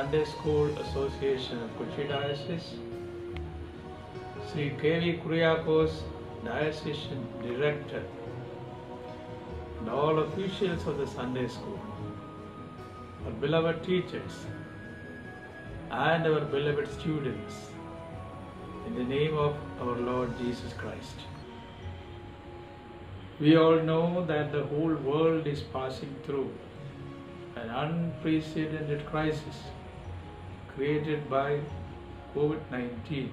Sunday School Association of Kochi Diocese, Sri K.V. Kuriakos, Diocesan Director, and all officials of the Sunday School, our beloved teachers, and our beloved students, in the name of our Lord Jesus Christ. We all know that the whole world is passing through an unprecedented crisis created by COVID 19.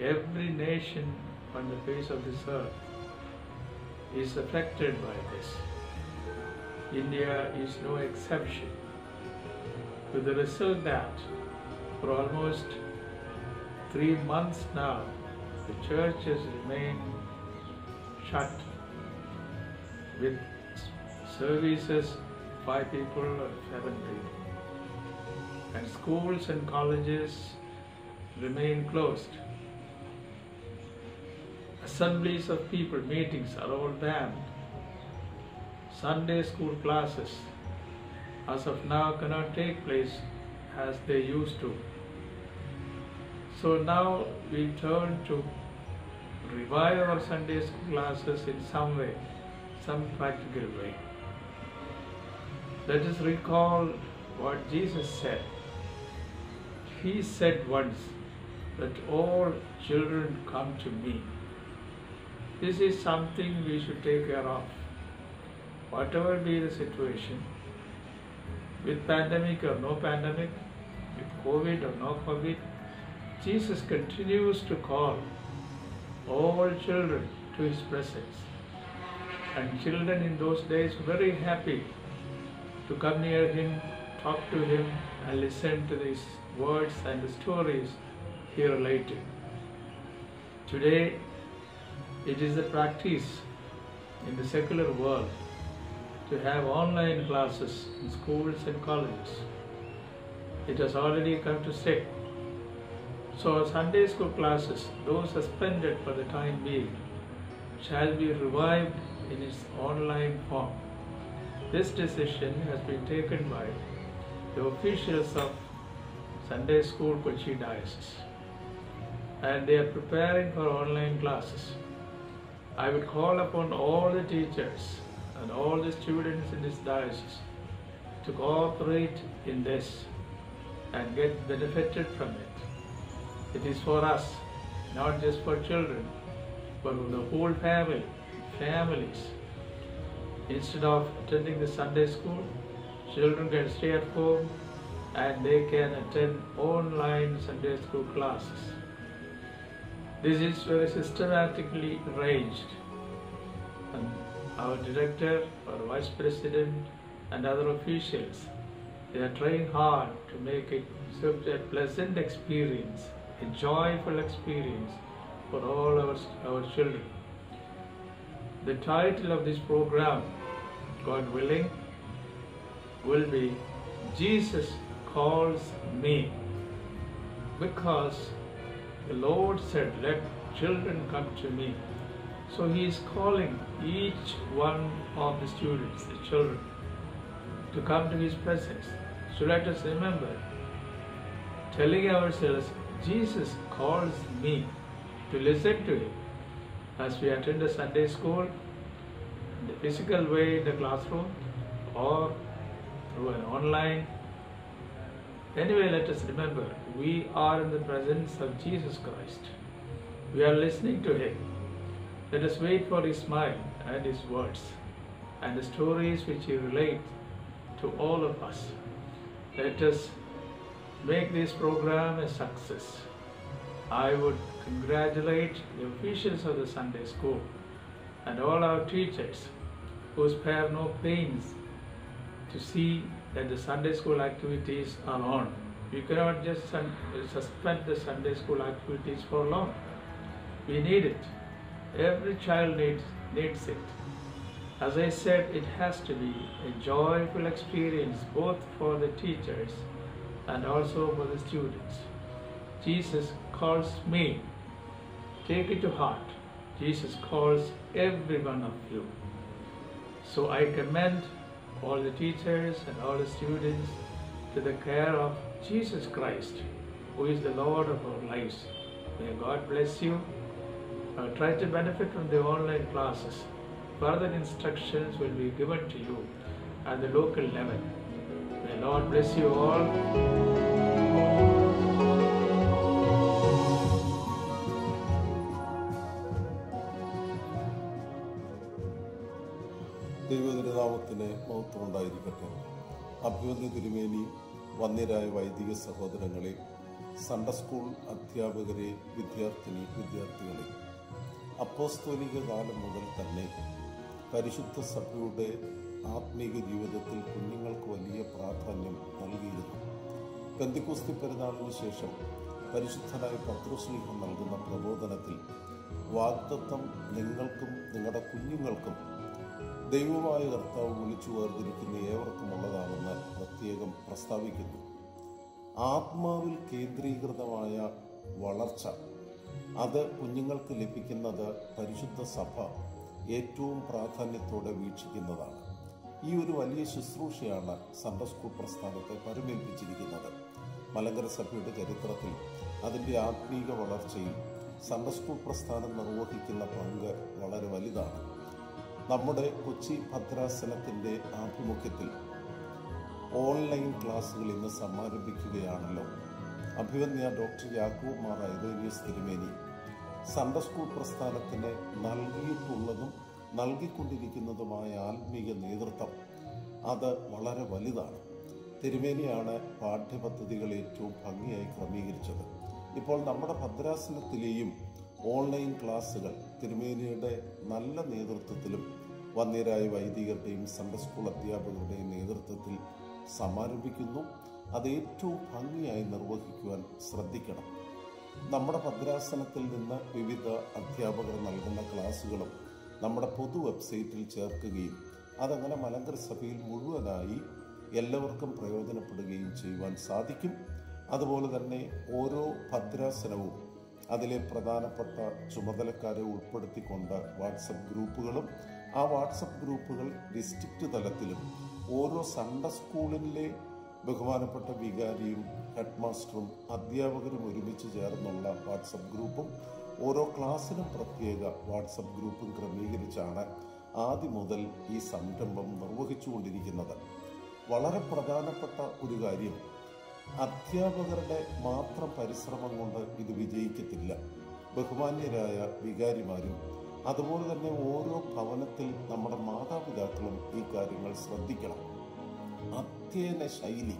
Every nation on the face of this earth is affected by this. India is no exception. With the result that for almost three months now, the church has remained shut with services five people or seven people. And schools and colleges remain closed. Assemblies of people, meetings are all banned. Sunday school classes, as of now, cannot take place as they used to. So now we turn to revive our Sunday school classes in some way, some practical way. Let us recall what Jesus said. He said once that all children come to me. This is something we should take care of. Whatever be the situation, with pandemic or no pandemic, with COVID or no COVID, Jesus continues to call all children to his presence. And children in those days very happy to come near him, talk to him, and listen to these words and stories he related. Today, it is the practice in the secular world to have online classes in schools and colleges. It has already come to stay. So, Sunday school classes, though suspended for the time being, shall be revived in its online form. This decision has been taken by the officials of Sunday School Kochi Diocese and they are preparing for online classes. I would call upon all the teachers and all the students in this diocese to cooperate in this and get benefited from it. It is for us, not just for children, but for the whole family, families. Instead of attending the Sunday school, children can stay at home and they can attend online Sunday school classes. This is very systematically arranged. And our director, our vice president, and other officials, they are trying hard to make it such a pleasant experience, a joyful experience for all our, our children. The title of this program, God willing, will be Jesus Calls Me. Because the Lord said, Let children come to me. So He is calling each one of the students, the children, to come to His presence. So let us remember, telling ourselves, Jesus calls me to listen to Him as we attend a Sunday school, the physical way in the classroom, or through an online. Anyway, let us remember, we are in the presence of Jesus Christ. We are listening to Him. Let us wait for His smile and His words and the stories which He relates to all of us. Let us make this program a success. I would congratulate the officials of the Sunday school and all our teachers who spare no pains to see that the Sunday school activities are on. You cannot just suspend the Sunday school activities for long. We need it. Every child needs, needs it. As I said, it has to be a joyful experience both for the teachers and also for the students. Jesus calls me. Take it to heart. Jesus calls every one of you. So I commend all the teachers and all the students to the care of Jesus Christ, who is the Lord of our lives. May God bless you. Uh, try to benefit from the online classes. Further instructions will be given to you at the local level. May Lord bless you all. ദൈവതിരുനാമത്തിന് മഹത്വം ഉണ്ടായിരിക്കട്ടെ അഭ്യുന്ന തിരുമേനി വന്യരായ വൈദിക സഹോദരങ്ങളെ സൺഡ school അധ്യാപകരെ വിദ്യാർത്ഥിനി വിദ്യാർത്ഥികളെ അപ്പോസ്തോലിക കാലം മുതൽ തന്നെ പരിശുദ്ധ സഭയുടെ ആത്മീക ജീവിതത്തിൽ കുഞ്ഞുങ്ങൾക്ക് വലിയ പ്രാധാന്യം നൽകിയിരുന്നു. പെന്തിക്കുസ്തി പെരുന്നാളിന് ശേഷം പരിശുദ്ധനായ പത്രസ്നേഹം നൽകുന്ന പ്രബോധനത്തിൽ വാഗ്ദത്വം നിങ്ങൾക്കും നിങ്ങളുടെ കുഞ്ഞുങ്ങൾക്കും ദൈവമായ കർത്താവ് വിളിച്ചു വേർതിരിക്കുന്ന ഏവർക്കും ഉള്ളതാണെന്ന് പ്രത്യേകം പ്രസ്താവിക്കുന്നു. ആത്മാവിൽ കേന്ദ്രീകൃതമായ വളർച്ച അത് കുഞ്ഞുങ്ങൾക്ക് ലഭിക്കുന്നത് പരിശുദ്ധ സഭ ഏറ്റവും പ്രാധാന്യത്തോടെ വീക്ഷിക്കുന്നതാണ്. ഈ ഒരു വലിയ ശുശ്രൂഷയാണ് സൺഡേ സ്കൂൾ പ്രസ്ഥാനത്തെ പരിമേൽപ്പിച്ചിരിക്കുന്നത്. മലങ്കര സഭയുടെ ചരിത്രത്തിൽ അതിന്റെ ആത്മീക വളർച്ചയിൽ സൺഡേ സ്കൂൾ പ്രസ്ഥാനം നിർവഹിക്കുന്ന പങ്ക് വളരെ വലുതാണ്. നമ്മുടെ കൊച്ചി ഭദ്രാസനത്തിന്റെ ആഭിമുഖ്യത്തിൽ ഓൺലൈൻ ക്ലാസ്സുകൾ ഇന്ന് സമാരംഭിക്കുകയാണല്ലോ. അഭിവന്യ ഡോക്ടർ യാക്കൂബ് മാർ ഐറേനിയസ് തിരുമേനി. സൺഡേ സ്കൂൾ പ്രസ്ഥാനത്തിന് നൽകിയിട്ടുള്ളതും നൽകിക്കൊണ്ടിരിക്കുന്നതുമായ ആത്മീക നേതൃത്വം അത് വളരെ വലുതാണ്. തിരുമേനിയാണ് പാഠ്യപദ്ധതികൾ ഏറ്റവും ഭംഗിയായി ക്രമീകരിച്ചത്. ഇപ്പോൾ നമ്മുടെ ഭദ്രാസനത്തിലെയും ഓൺലൈൻ ക്ലാസ്സുകൾ തിരുമേനിയുടെ നല്ല നേതൃത്വത്തിലും വന്യരായ വൈദികരുടെയും സൺഡേ സ്കൂൾ അധ്യാപകരുടെയും നേതൃത്വത്തിൽ സമാരംഭിക്കുന്നു. അത് ഏറ്റവും ഭംഗിയായി നിർവഹിക്കുവാൻ ശ്രദ്ധിക്കണം. നമ്മുടെ ഭദ്രാസനത്തിൽ നിന്ന് വിവിധ അധ്യാപകർ നൽകുന്ന ക്ലാസ്സുകളും നമ്മുടെ പൊതു വെബ്സൈറ്റിൽ ചേർക്കുകയും അതങ്ങനെ മലങ്കര സഭയിൽ മുഴുവനായി എല്ലാവർക്കും പ്രയോജനപ്പെടുകയും ചെയ്യുവാൻ സാധിക്കും. അതുപോലെ തന്നെ ഓരോ ഭദ്രാസനവും അതിലെ പ്രധാനപ്പെട്ട ചുമതലക്കാരെ ഉൾപ്പെടുത്തിക്കൊണ്ട് വാട്സപ്പ് ഗ്രൂപ്പുകളും ആ വാട്സപ്പ് ഗ്രൂപ്പുകൾ ഡിസ്ട്രിക്റ്റ് തലത്തിലും ഓരോ സൺഡേ സ്കൂളിലെ ബഹുമാനപ്പെട്ട വികാരിയും ഹെഡ് മാസ്റ്ററും അധ്യാപകരും ഒരുമിച്ച് ചേർന്നുള്ള വാട്സപ്പ് ഗ്രൂപ്പും ഓരോ ക്ലാസ്സിനും പ്രത്യേക വാട്സപ്പ് ഗ്രൂപ്പും ക്രമീകരിച്ചാണ് ആദ്യം മുതൽ ഈ സംരംഭം നിർവഹിച്ചുകൊണ്ടിരിക്കുന്നത്. വളരെ പ്രധാനപ്പെട്ട ഒരു കാര്യം അധ്യാപകരുടെ മാത്രം പരിശ്രമം കൊണ്ട് ഇത് വിജയിക്കത്തില്ല. ബഹുമാന്യരായ വികാരിമാരും അതുപോലെ തന്നെ ഓരോ ഭവനത്തിൽ നമ്മുടെ മാതാപിതാക്കളും ഈ കാര്യങ്ങൾ ശ്രദ്ധിക്കണം. അധ്യയന ശൈലി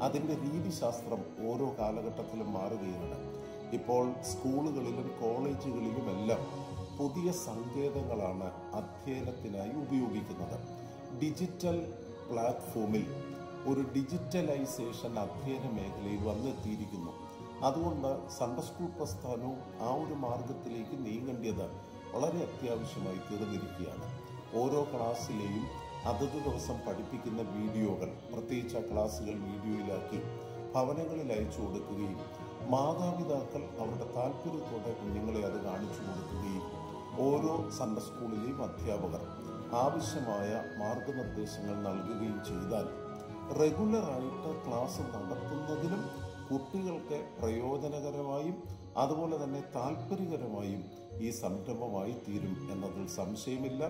അതിന്റെ രീതിശാസ്ത്രം ഓരോ കാലഘട്ടത്തിലും മാറുകയാണ്. ഇപ്പോൾ സ്കൂളുകളിലും കോളേജുകളിലുമെല്ലാം പുതിയ സങ്കേതങ്ങളാണ് അധ്യയനത്തിനായി ഉപയോഗിക്കുന്നത്. ഡിജിറ്റൽ പ്ലാറ്റ്ഫോമിൽ ഒരു ഡിജിറ്റലൈസേഷൻ അധ്യയന മേഖലയിൽ വന്നെത്തിയിരിക്കുന്നു. അതുകൊണ്ട് സൺഡേ സ്കൂൾ പ്രസ്ഥാനവും ആ ഒരു മാർഗത്തിലേക്ക് നീങ്ങേണ്ടത് വളരെ അത്യാവശ്യമായി തീർന്നിരിക്കുകയാണ്. ഓരോ ക്ലാസ്സിലെയും അതത് ദിവസം പഠിപ്പിക്കുന്ന വീഡിയോകൾ പ്രത്യേകിച്ച് ആ ക്ലാസ്സുകൾ വീഡിയോയിലാക്കി ഭവനങ്ങളിൽ അയച്ചു കൊടുക്കുകയും മാതാപിതാക്കൾ അവരുടെ താല്പര്യത്തോടെ കുഞ്ഞുങ്ങളെ അത് കാണിച്ചു കൊടുക്കുകയും ഓരോ സൺഡേ സ്കൂളിലെയും അധ്യാപകർ ആവശ്യമായ മാർഗനിർദ്ദേശങ്ങൾ നൽകുകയും ചെയ്താൽ റെഗുലറായിട്ട് ക്ലാസ് നടത്തുന്നതിനും കുട്ടികൾക്ക് പ്രയോജനകരമായും അതുപോലെ തന്നെ താല്പര്യകരമായും ഈ സംരംഭമായി തീരും എന്നതിൽ സംശയമില്ല.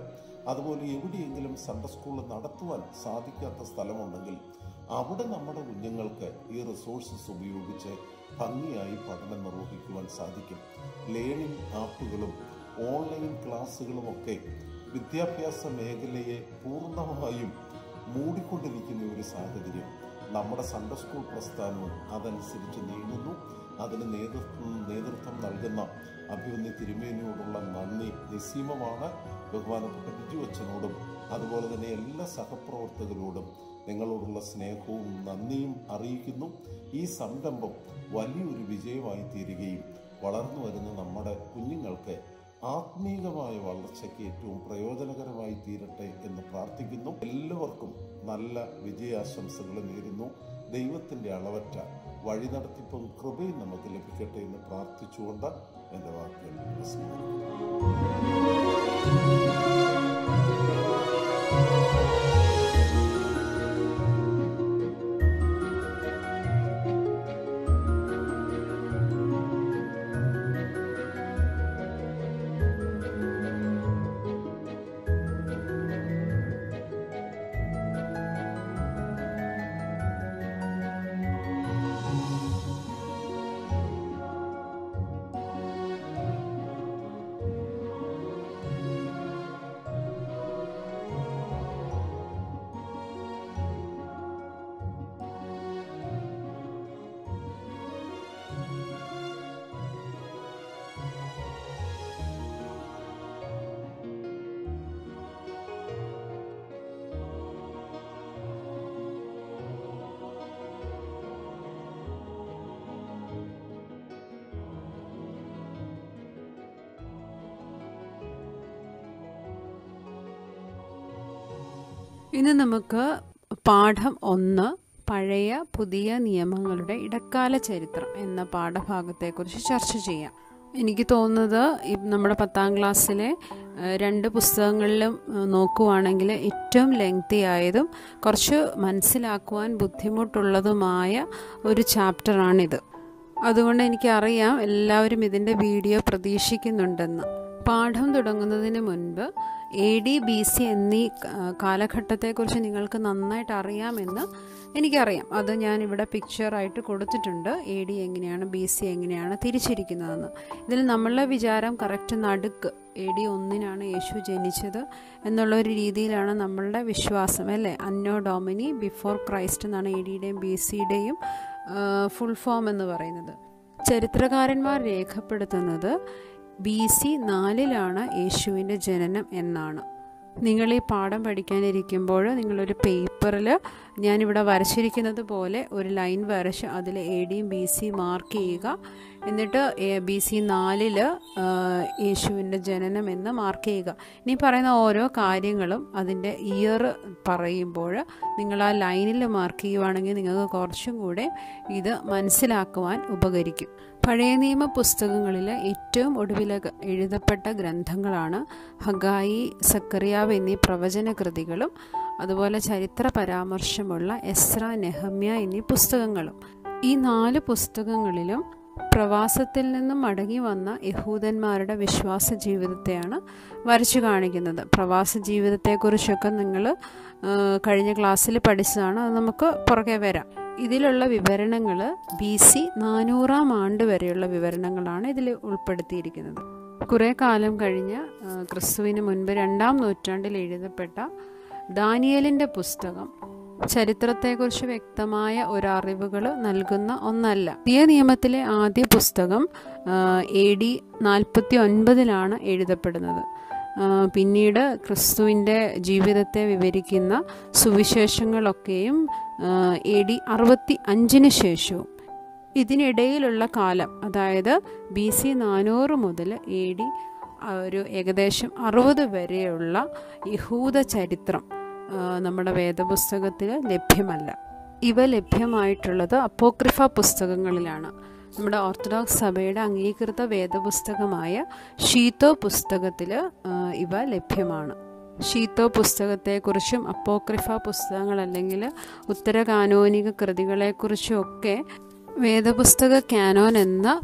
അതുപോലെ എവിടെയെങ്കിലും സൺഡേ സ്കൂൾ നടത്തുവാൻ സാധിക്കാത്ത സ്ഥലമുണ്ടെങ്കിൽ അവിടെ നമ്മുടെ കുഞ്ഞുങ്ങൾക്ക് ഈ റിസോഴ്സസ് ഉപയോഗിച്ച് ഭംഗിയായി പഠനം നിർവഹിക്കുവാൻ സാധിക്കും. ലേണിംഗ് ആപ്പുകളും ഓൺലൈൻ ക്ലാസ്സുകളുമൊക്കെ വിദ്യാഭ്യാസ മേഖലയെ പൂർണമായും മൂടിക്കൊണ്ടിരിക്കുന്ന ഒരു സാഹചര്യം നമ്മുടെ സൺഡേ സ്കൂൾ പ്രസ്ഥാനവും അതനുസരിച്ച് നീങ്ങുന്നു അതിന് നേതൃത്വം നേതൃത്വം നൽകുന്ന അഭിമന്യ തിരുമേനിയോടുള്ള നന്ദി നിസ്സീമമാണ് ബഹുമാനപ്പെട്ട ബിജു അച്ഛനോടും അതുപോലെ തന്നെ എല്ലാ സഹപ്രവർത്തകരോടും നിങ്ങളോടുള്ള സ്നേഹവും നന്ദിയും അറിയിക്കുന്നു. ഈ സംരംഭം വലിയൊരു വിജയമായി തീരുകയും വളർന്നു വരുന്ന നമ്മുടെ കുഞ്ഞുങ്ങൾക്ക് ആത്മീകമായ വളർച്ചയ്ക്ക് ഏറ്റവും പ്രയോജനകരമായി തീരട്ടെ എന്ന് പ്രാർത്ഥിക്കുന്നു. എല്ലാവർക്കും നല്ല വിജയാശംസകൾ നേരുന്നു. ദൈവത്തിന്റെ അളവറ്റ വഴി നടത്തിപ്പും കൃപയും നമുക്ക് ലഭിക്കട്ടെ എന്ന് പ്രാർത്ഥിച്ചുകൊണ്ട് എന്റെ വാക്കുകൾ ഇന്ന് നമുക്ക് പാഠം ഒന്ന് പഴയ പുതിയ നിയമങ്ങളുടെ ഇടക്കാല ചരിത്രം എന്ന പാഠഭാഗത്തെക്കുറിച്ച് ചർച്ച ചെയ്യാം. എനിക്ക് തോന്നുന്നത് നമ്മുടെ പത്താം ക്ലാസ്സിലെ രണ്ട് പുസ്തകങ്ങളിലും നോക്കുവാണെങ്കിൽ ഏറ്റവും ലെങ്തി ആയതും കുറച്ച് മനസ്സിലാക്കുവാൻ ബുദ്ധിമുട്ടുള്ളതുമായ ഒരു ചാപ്റ്ററാണിത് അതുകൊണ്ട് എനിക്കറിയാം എല്ലാവരും ഇതിന്റെ വീഡിയോ പ്രതീക്ഷിക്കുന്നുണ്ടെന്ന്. പാഠം തുടങ്ങുന്നതിന് മുൻപ് എ ഡി ബി സി എന്നീ കാലഘട്ടത്തെക്കുറിച്ച് നിങ്ങൾക്ക് നന്നായിട്ട് അറിയാമെന്ന് എനിക്കറിയാം. അത് ഞാൻ ഇവിടെ പിക്ചറായിട്ട് കൊടുത്തിട്ടുണ്ട്. എ ഡി എങ്ങനെയാണ് ബി സി എങ്ങനെയാണ് തിരിച്ചിരിക്കുന്നതെന്ന്. ഇതിൽ നമ്മളുടെ വിചാരം കറക്റ്റ് നടുക്ക്. എ ഡി ഒന്നിനാണ് യേശു ജനിച്ചത് എന്നുള്ള ഒരു രീതിയിലാണ് നമ്മളുടെ വിശ്വാസം അല്ലേ? അന്നോ ഡോമിനി ബിഫോർ ക്രൈസ്റ്റ് എന്നാണ് എ ഡിയുടെയും ബി സിയുടെയും ഫുൾ ഫോം എന്ന് പറയുന്നത്. ചരിത്രകാരന്മാർ രേഖപ്പെടുത്തുന്നത് ബി സി നാലിലാണ് യേശുവിന്റെ ജനനം എന്നാണ്. നിങ്ങൾ ഈ പാഠം പഠിക്കാനിരിക്കുമ്പോൾ നിങ്ങളൊരു പേപ്പറിൽ ഞാനിവിടെ വരച്ചിരിക്കുന്നത് പോലെ ഒരു ലൈൻ വരച്ച് അതിൽ എ ഡിയും ബി സി മാർക്ക് ചെയ്യുക. എന്നിട്ട് ബി സി നാലിൽ യേശുവിന്റെ ജനനം എന്ന് മാർക്ക് ചെയ്യുക. ഇനി പറയുന്ന ഓരോ കാര്യങ്ങളും അതിന്റെ ഇയർ പറയുമ്പോൾ നിങ്ങൾ ആ ലൈനിൽ മാർക്ക് ചെയ്യുവാണെങ്കിൽ നിങ്ങൾക്ക് കുറച്ചും കൂടെ ഇത് മനസ്സിലാക്കുവാൻ ഉപകരിക്കും. പഴയ നിയമ പുസ്തകങ്ങളിൽ ഏറ്റവും ഒടുവിൽ എഴുതപ്പെട്ട ഗ്രന്ഥങ്ങളാണ് ഹഗായി സക്കറിയാവ് എന്നീ പ്രവചന കൃതികളും അതുപോലെ ചരിത്ര പരാമർശമുള്ള എസ്ര നെഹമ്യ എന്നീ പുസ്തകങ്ങളും. ഈ നാല് പുസ്തകങ്ങളിലും പ്രവാസത്തിൽ നിന്നും മടങ്ങി വന്ന യഹൂദന്മാരുടെ വിശ്വാസ ജീവിതത്തെയാണ് വരച്ചു കാണിക്കുന്നത്. പ്രവാസ ജീവിതത്തെക്കുറിച്ചൊക്കെ നിങ്ങൾ കഴിഞ്ഞ ക്ലാസ്സിൽ പഠിച്ചതാണ്. അത് നമുക്ക് പുറകെ വരാം. ഇതിലുള്ള വിവരണങ്ങൾ ബി സി നാനൂറാം ആണ്ട് വരെയുള്ള വിവരണങ്ങളാണ് ഇതിൽ ഉൾപ്പെടുത്തിയിരിക്കുന്നത്. കുറേ കാലം കഴിഞ്ഞ് ക്രിസ്തുവിന് മുൻപ് രണ്ടാം നൂറ്റാണ്ടിൽ എഴുതപ്പെട്ട ദാനിയലിന്റെ പുസ്തകം ചരിത്രത്തെക്കുറിച്ച് വ്യക്തമായ ഒരു അറിവുകൾ നൽകുന്ന ഒന്നല്ല. പുതിയ നിയമത്തിലെ ആദ്യ പുസ്തകം എ ഡി നാൽപ്പത്തി ഒൻപതിലാണ് എഴുതപ്പെടുന്നത് പിന്നീട് ക്രിസ്തുവിന്റെ ജീവിതത്തെ വിവരിക്കുന്ന സുവിശേഷങ്ങളൊക്കെയും എ ഡി അറുപത്തി അഞ്ചിന് ശേഷവും. ഇതിനിടയിലുള്ള കാലം അതായത് ബി സി നാനൂറ് മുതൽ എ ഡി ഒരു ഏകദേശം അറുപത് വരെയുള്ള യഹൂദ ചരിത്രം. നമ്മുടെ വേദപുസ്തകത്തിൽ ലഭ്യമല്ല. ഇവ ലഭ്യമായിട്ടുള്ളത് അപ്പോക്രിഫ പുസ്തകങ്ങളിലാണ്. നമ്മുടെ ഓർത്തഡോക്സ് സഭയുടെ അംഗീകൃത വേദപുസ്തകമായ ഷീത്തോ പുസ്തകത്തിൽ ഇവ ലഭ്യമാണ്. ഷീത്തോ പുസ്തകത്തെക്കുറിച്ചും അപ്പോക്രിഫ പുസ്തകങ്ങൾ അല്ലെങ്കിൽ ഉത്തരകാനോനിക കൃതികളെക്കുറിച്ചും ഒക്കെ വേദപുസ്തക കാനോൻ എന്ന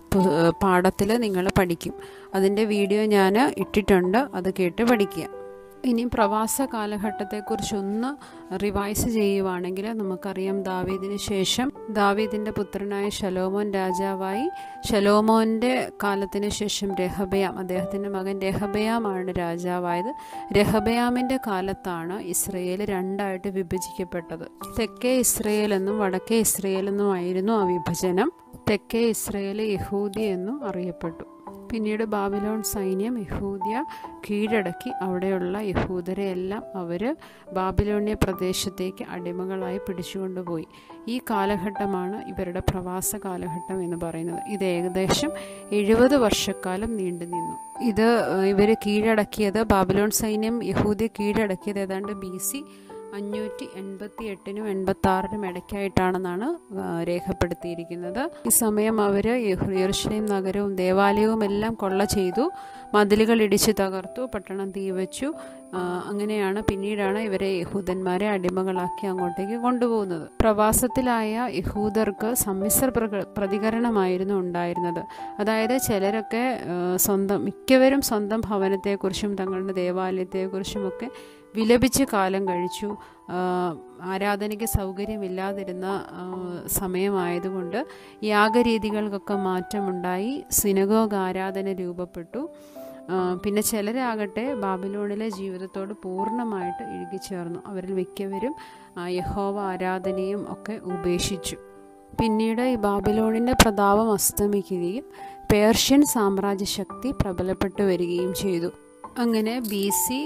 പാഠത്തിൽ നിങ്ങൾ പഠിക്കും. അതിന്റെ വീഡിയോ ഞാൻ ഇട്ടിട്ടുണ്ട് അത് കേട്ട് പഠിക്കുക. ഇനി പ്രവാസ കാലഘട്ടത്തെക്കുറിച്ചൊന്ന് റിവൈസ് ചെയ്യുവാണെങ്കിൽ നമുക്കറിയാം ദാവീദിന് ശേഷം ദാവീദിന്റെ പുത്രനായ ശലോമോൻ രാജാവായി. ശലോമോന്റെ കാലത്തിന് ശേഷം രഹബയാം അദ്ദേഹത്തിന്റെ മകൻ രഹബയാമാണ് രാജാവായത്. രഹബയാമിന്റെ കാലത്താണ് ഇസ്രയേൽ രണ്ടായിട്ട് വിഭജിക്കപ്പെട്ടത്. തെക്കേ ഇസ്രയേൽ എന്നും വടക്കേ ഇസ്രയേൽ എന്നുമായിരുന്നു ആ വിഭജനം. തെക്കേ ഇസ്രയേൽ യഹൂദി എന്നും അറിയപ്പെട്ടു. പിന്നീട് ബാബിലോൺ സൈന്യം യഹൂദ്യ കീഴടക്കി അവിടെയുള്ള യഹൂദരെ എല്ലാം അവർ ബാബിലോണിയ പ്രദേശത്തേക്ക് അടിമകളായി പിടിച്ചുകൊണ്ടുപോയി. ഈ കാലഘട്ടമാണ് ഇവരുടെ പ്രവാസ കാലഘട്ടം എന്ന് പറയുന്നത്. ഇത് ഏകദേശം എഴുപത് വർഷക്കാലം നീണ്ടു നിന്നു. ഇത് ഇവർ കീഴടക്കിയത് ബാബിലോൺ സൈന്യം യഹൂദി കീഴടക്കിയത് ഏതാണ്ട് ബി സി അഞ്ഞൂറ്റി എൺപത്തി എട്ടിനും എൺപത്തി ആറിനും ഇടയ്ക്കായിട്ടാണെന്നാണ് രേഖപ്പെടുത്തിയിരിക്കുന്നത്. ഈ സമയം അവർ യെറുഷലേം നഗരവും ദേവാലയവും എല്ലാം കൊള്ള ചെയ്തു മതിലുകൾ ഇടിച്ച് തകർത്തു പട്ടണം തീവച്ചു അങ്ങനെയാണ് പിന്നീടാണ് ഇവരെ യഹൂദന്മാരെ അടിമകളാക്കി അങ്ങോട്ടേക്ക് കൊണ്ടുപോകുന്നത്. പ്രവാസത്തിലായ യഹൂദർക്ക് സമ്മിശ്ര പ്രതികരണമായിരുന്നു ഉണ്ടായിരുന്നത്. അതായത് ചിലരൊക്കെ സ്വന്തം മിക്കവരും സ്വന്തം ഭവനത്തെക്കുറിച്ചും തങ്ങളുടെ ദേവാലയത്തെക്കുറിച്ചുമൊക്കെ വിലപിച്ച് കാലം കഴിച്ചു. ആരാധനയ്ക്ക് സൗകര്യമില്ലാതിരുന്ന സമയമായതുകൊണ്ട് യാഗരീതികൾക്കൊക്കെ മാറ്റമുണ്ടായി. സിനഗോഗ് ആരാധന രൂപപ്പെട്ടു. പിന്നെ ചിലരാകട്ടെ ബാബിലോണിലെ ജീവിതത്തോട് പൂർണമായിട്ട് ഇഴുകിച്ചേർന്നു. അവരിൽ മിക്കവരും യഹോവ ആരാധനയും ഒക്കെ ഉപേക്ഷിച്ചു. പിന്നീട് ഈ ബാബിലോണിന്റെ പ്രതാപം അസ്തമിക്കുകയും പേർഷ്യൻ സാമ്രാജ്യശക്തി പ്രബലപ്പെട്ടു വരികയും ചെയ്തു. അങ്ങനെ ബി സി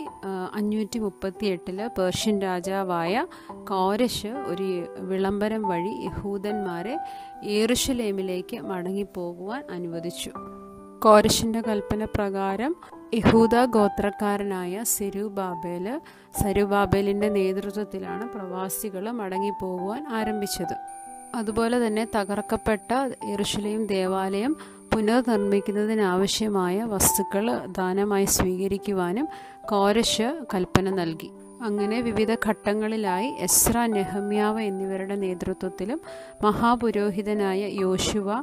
അഞ്ഞൂറ്റി മുപ്പത്തി എട്ടിൽ പേർഷ്യൻ രാജാവായ കോരശ് ഒരു വിളംബരം വഴി യഹൂദന്മാരെ ഏറുഷലേമിലേക്ക് മടങ്ങിപ്പോകുവാൻ അനുവദിച്ചു. കോരശിന്റെ കൽപ്പന പ്രകാരം യഹൂദ ഗോത്രക്കാരനായ സെരുബാബേൽ സരുബാബേലിന്റെ നേതൃത്വത്തിലാണ് പ്രവാസികൾ മടങ്ങിപ്പോകുവാൻ ആരംഭിച്ചത്. അതുപോലെ തന്നെ തകർക്കപ്പെട്ട ഇറുഷലയും ദേവാലയം പുനർനിർമ്മിക്കുന്നതിനാവശ്യമായ വസ്തുക്കൾ ദാനമായി സ്വീകരിക്കുവാനും കോരശ് കൽപ്പന നൽകി. അങ്ങനെ വിവിധ ഘട്ടങ്ങളിലായി എസ്ര നെഹമ്യാവ എന്നിവരുടെ നേതൃത്വത്തിലും മഹാപുരോഹിതനായ യോശുവ